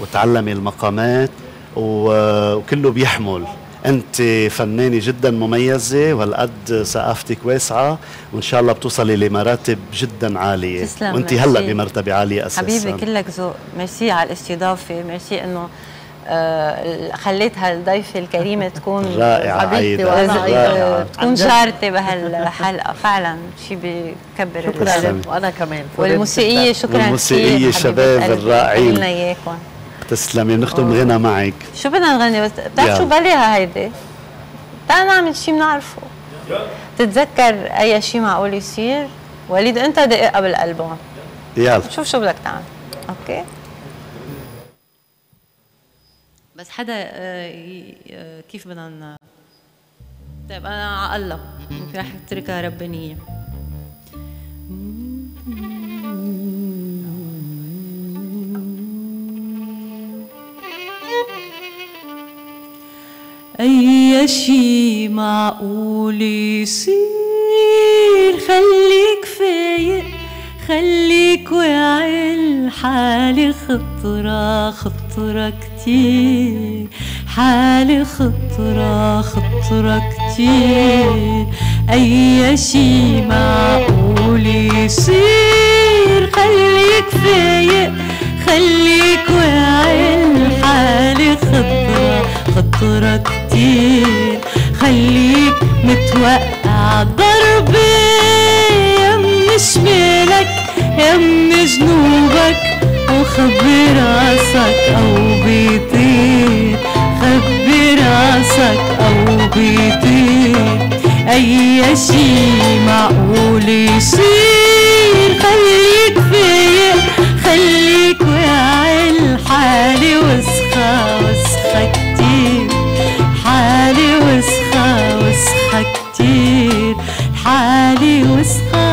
وتعلمي المقامات وكله بيحمل أنت فنانة جدا مميزة وهالقد ثقافتك واسعة وإن شاء الله بتوصلي لمراتب جدا عالية تسلم، وأنت هلأ. بمرتبة عالية أساسا حبيبي كلك ذوق ميرسي على الاستضافة ميرسي إنه آه خليت هالضيفة الكريمة تكون رائعة عايدة أيضاً. رائعة. تكون. جارتي بهالحلقة فعلا شيء بكبر شكرا وأنا كمان والموسيقية شكرا والموسيقية كثير الشباب حبيبة قلبي. الرائعين. تسلمي نختم غنى معك. شو بدنا نغني؟ بس بتعرف شو. بلاها هيدي؟ تعال نعمل شيء بنعرفه. تتذكر أي شيء معقول يصير؟ وليد أنت دقيقه بالالبوم يلا. شوف شو بدك تعمل. أوكي؟ بس حدا آه، آه، كيف بدنا طيب أنا على الله رح اتركها ربانية. أي شي معقول يصير خليك فايق خليك واعي حالي خطرة خطرة كتير. حالي خطرة خطرة كتير. أي شي معقول يصير خليك فايق خليك واعي حالي خطرة خطرة كتير خليك متوقع ضربة يم شمالك يم جنوبك وخبي راسك أو بيطير خبي راسك أو بيطير أي شي معقول يصير خليك فايق خليك واعي الحالي وسخة وسخة. كتير حالي وسخة وسخة كتير. حالي وسخة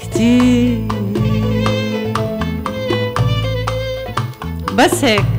كتير. بس هيك.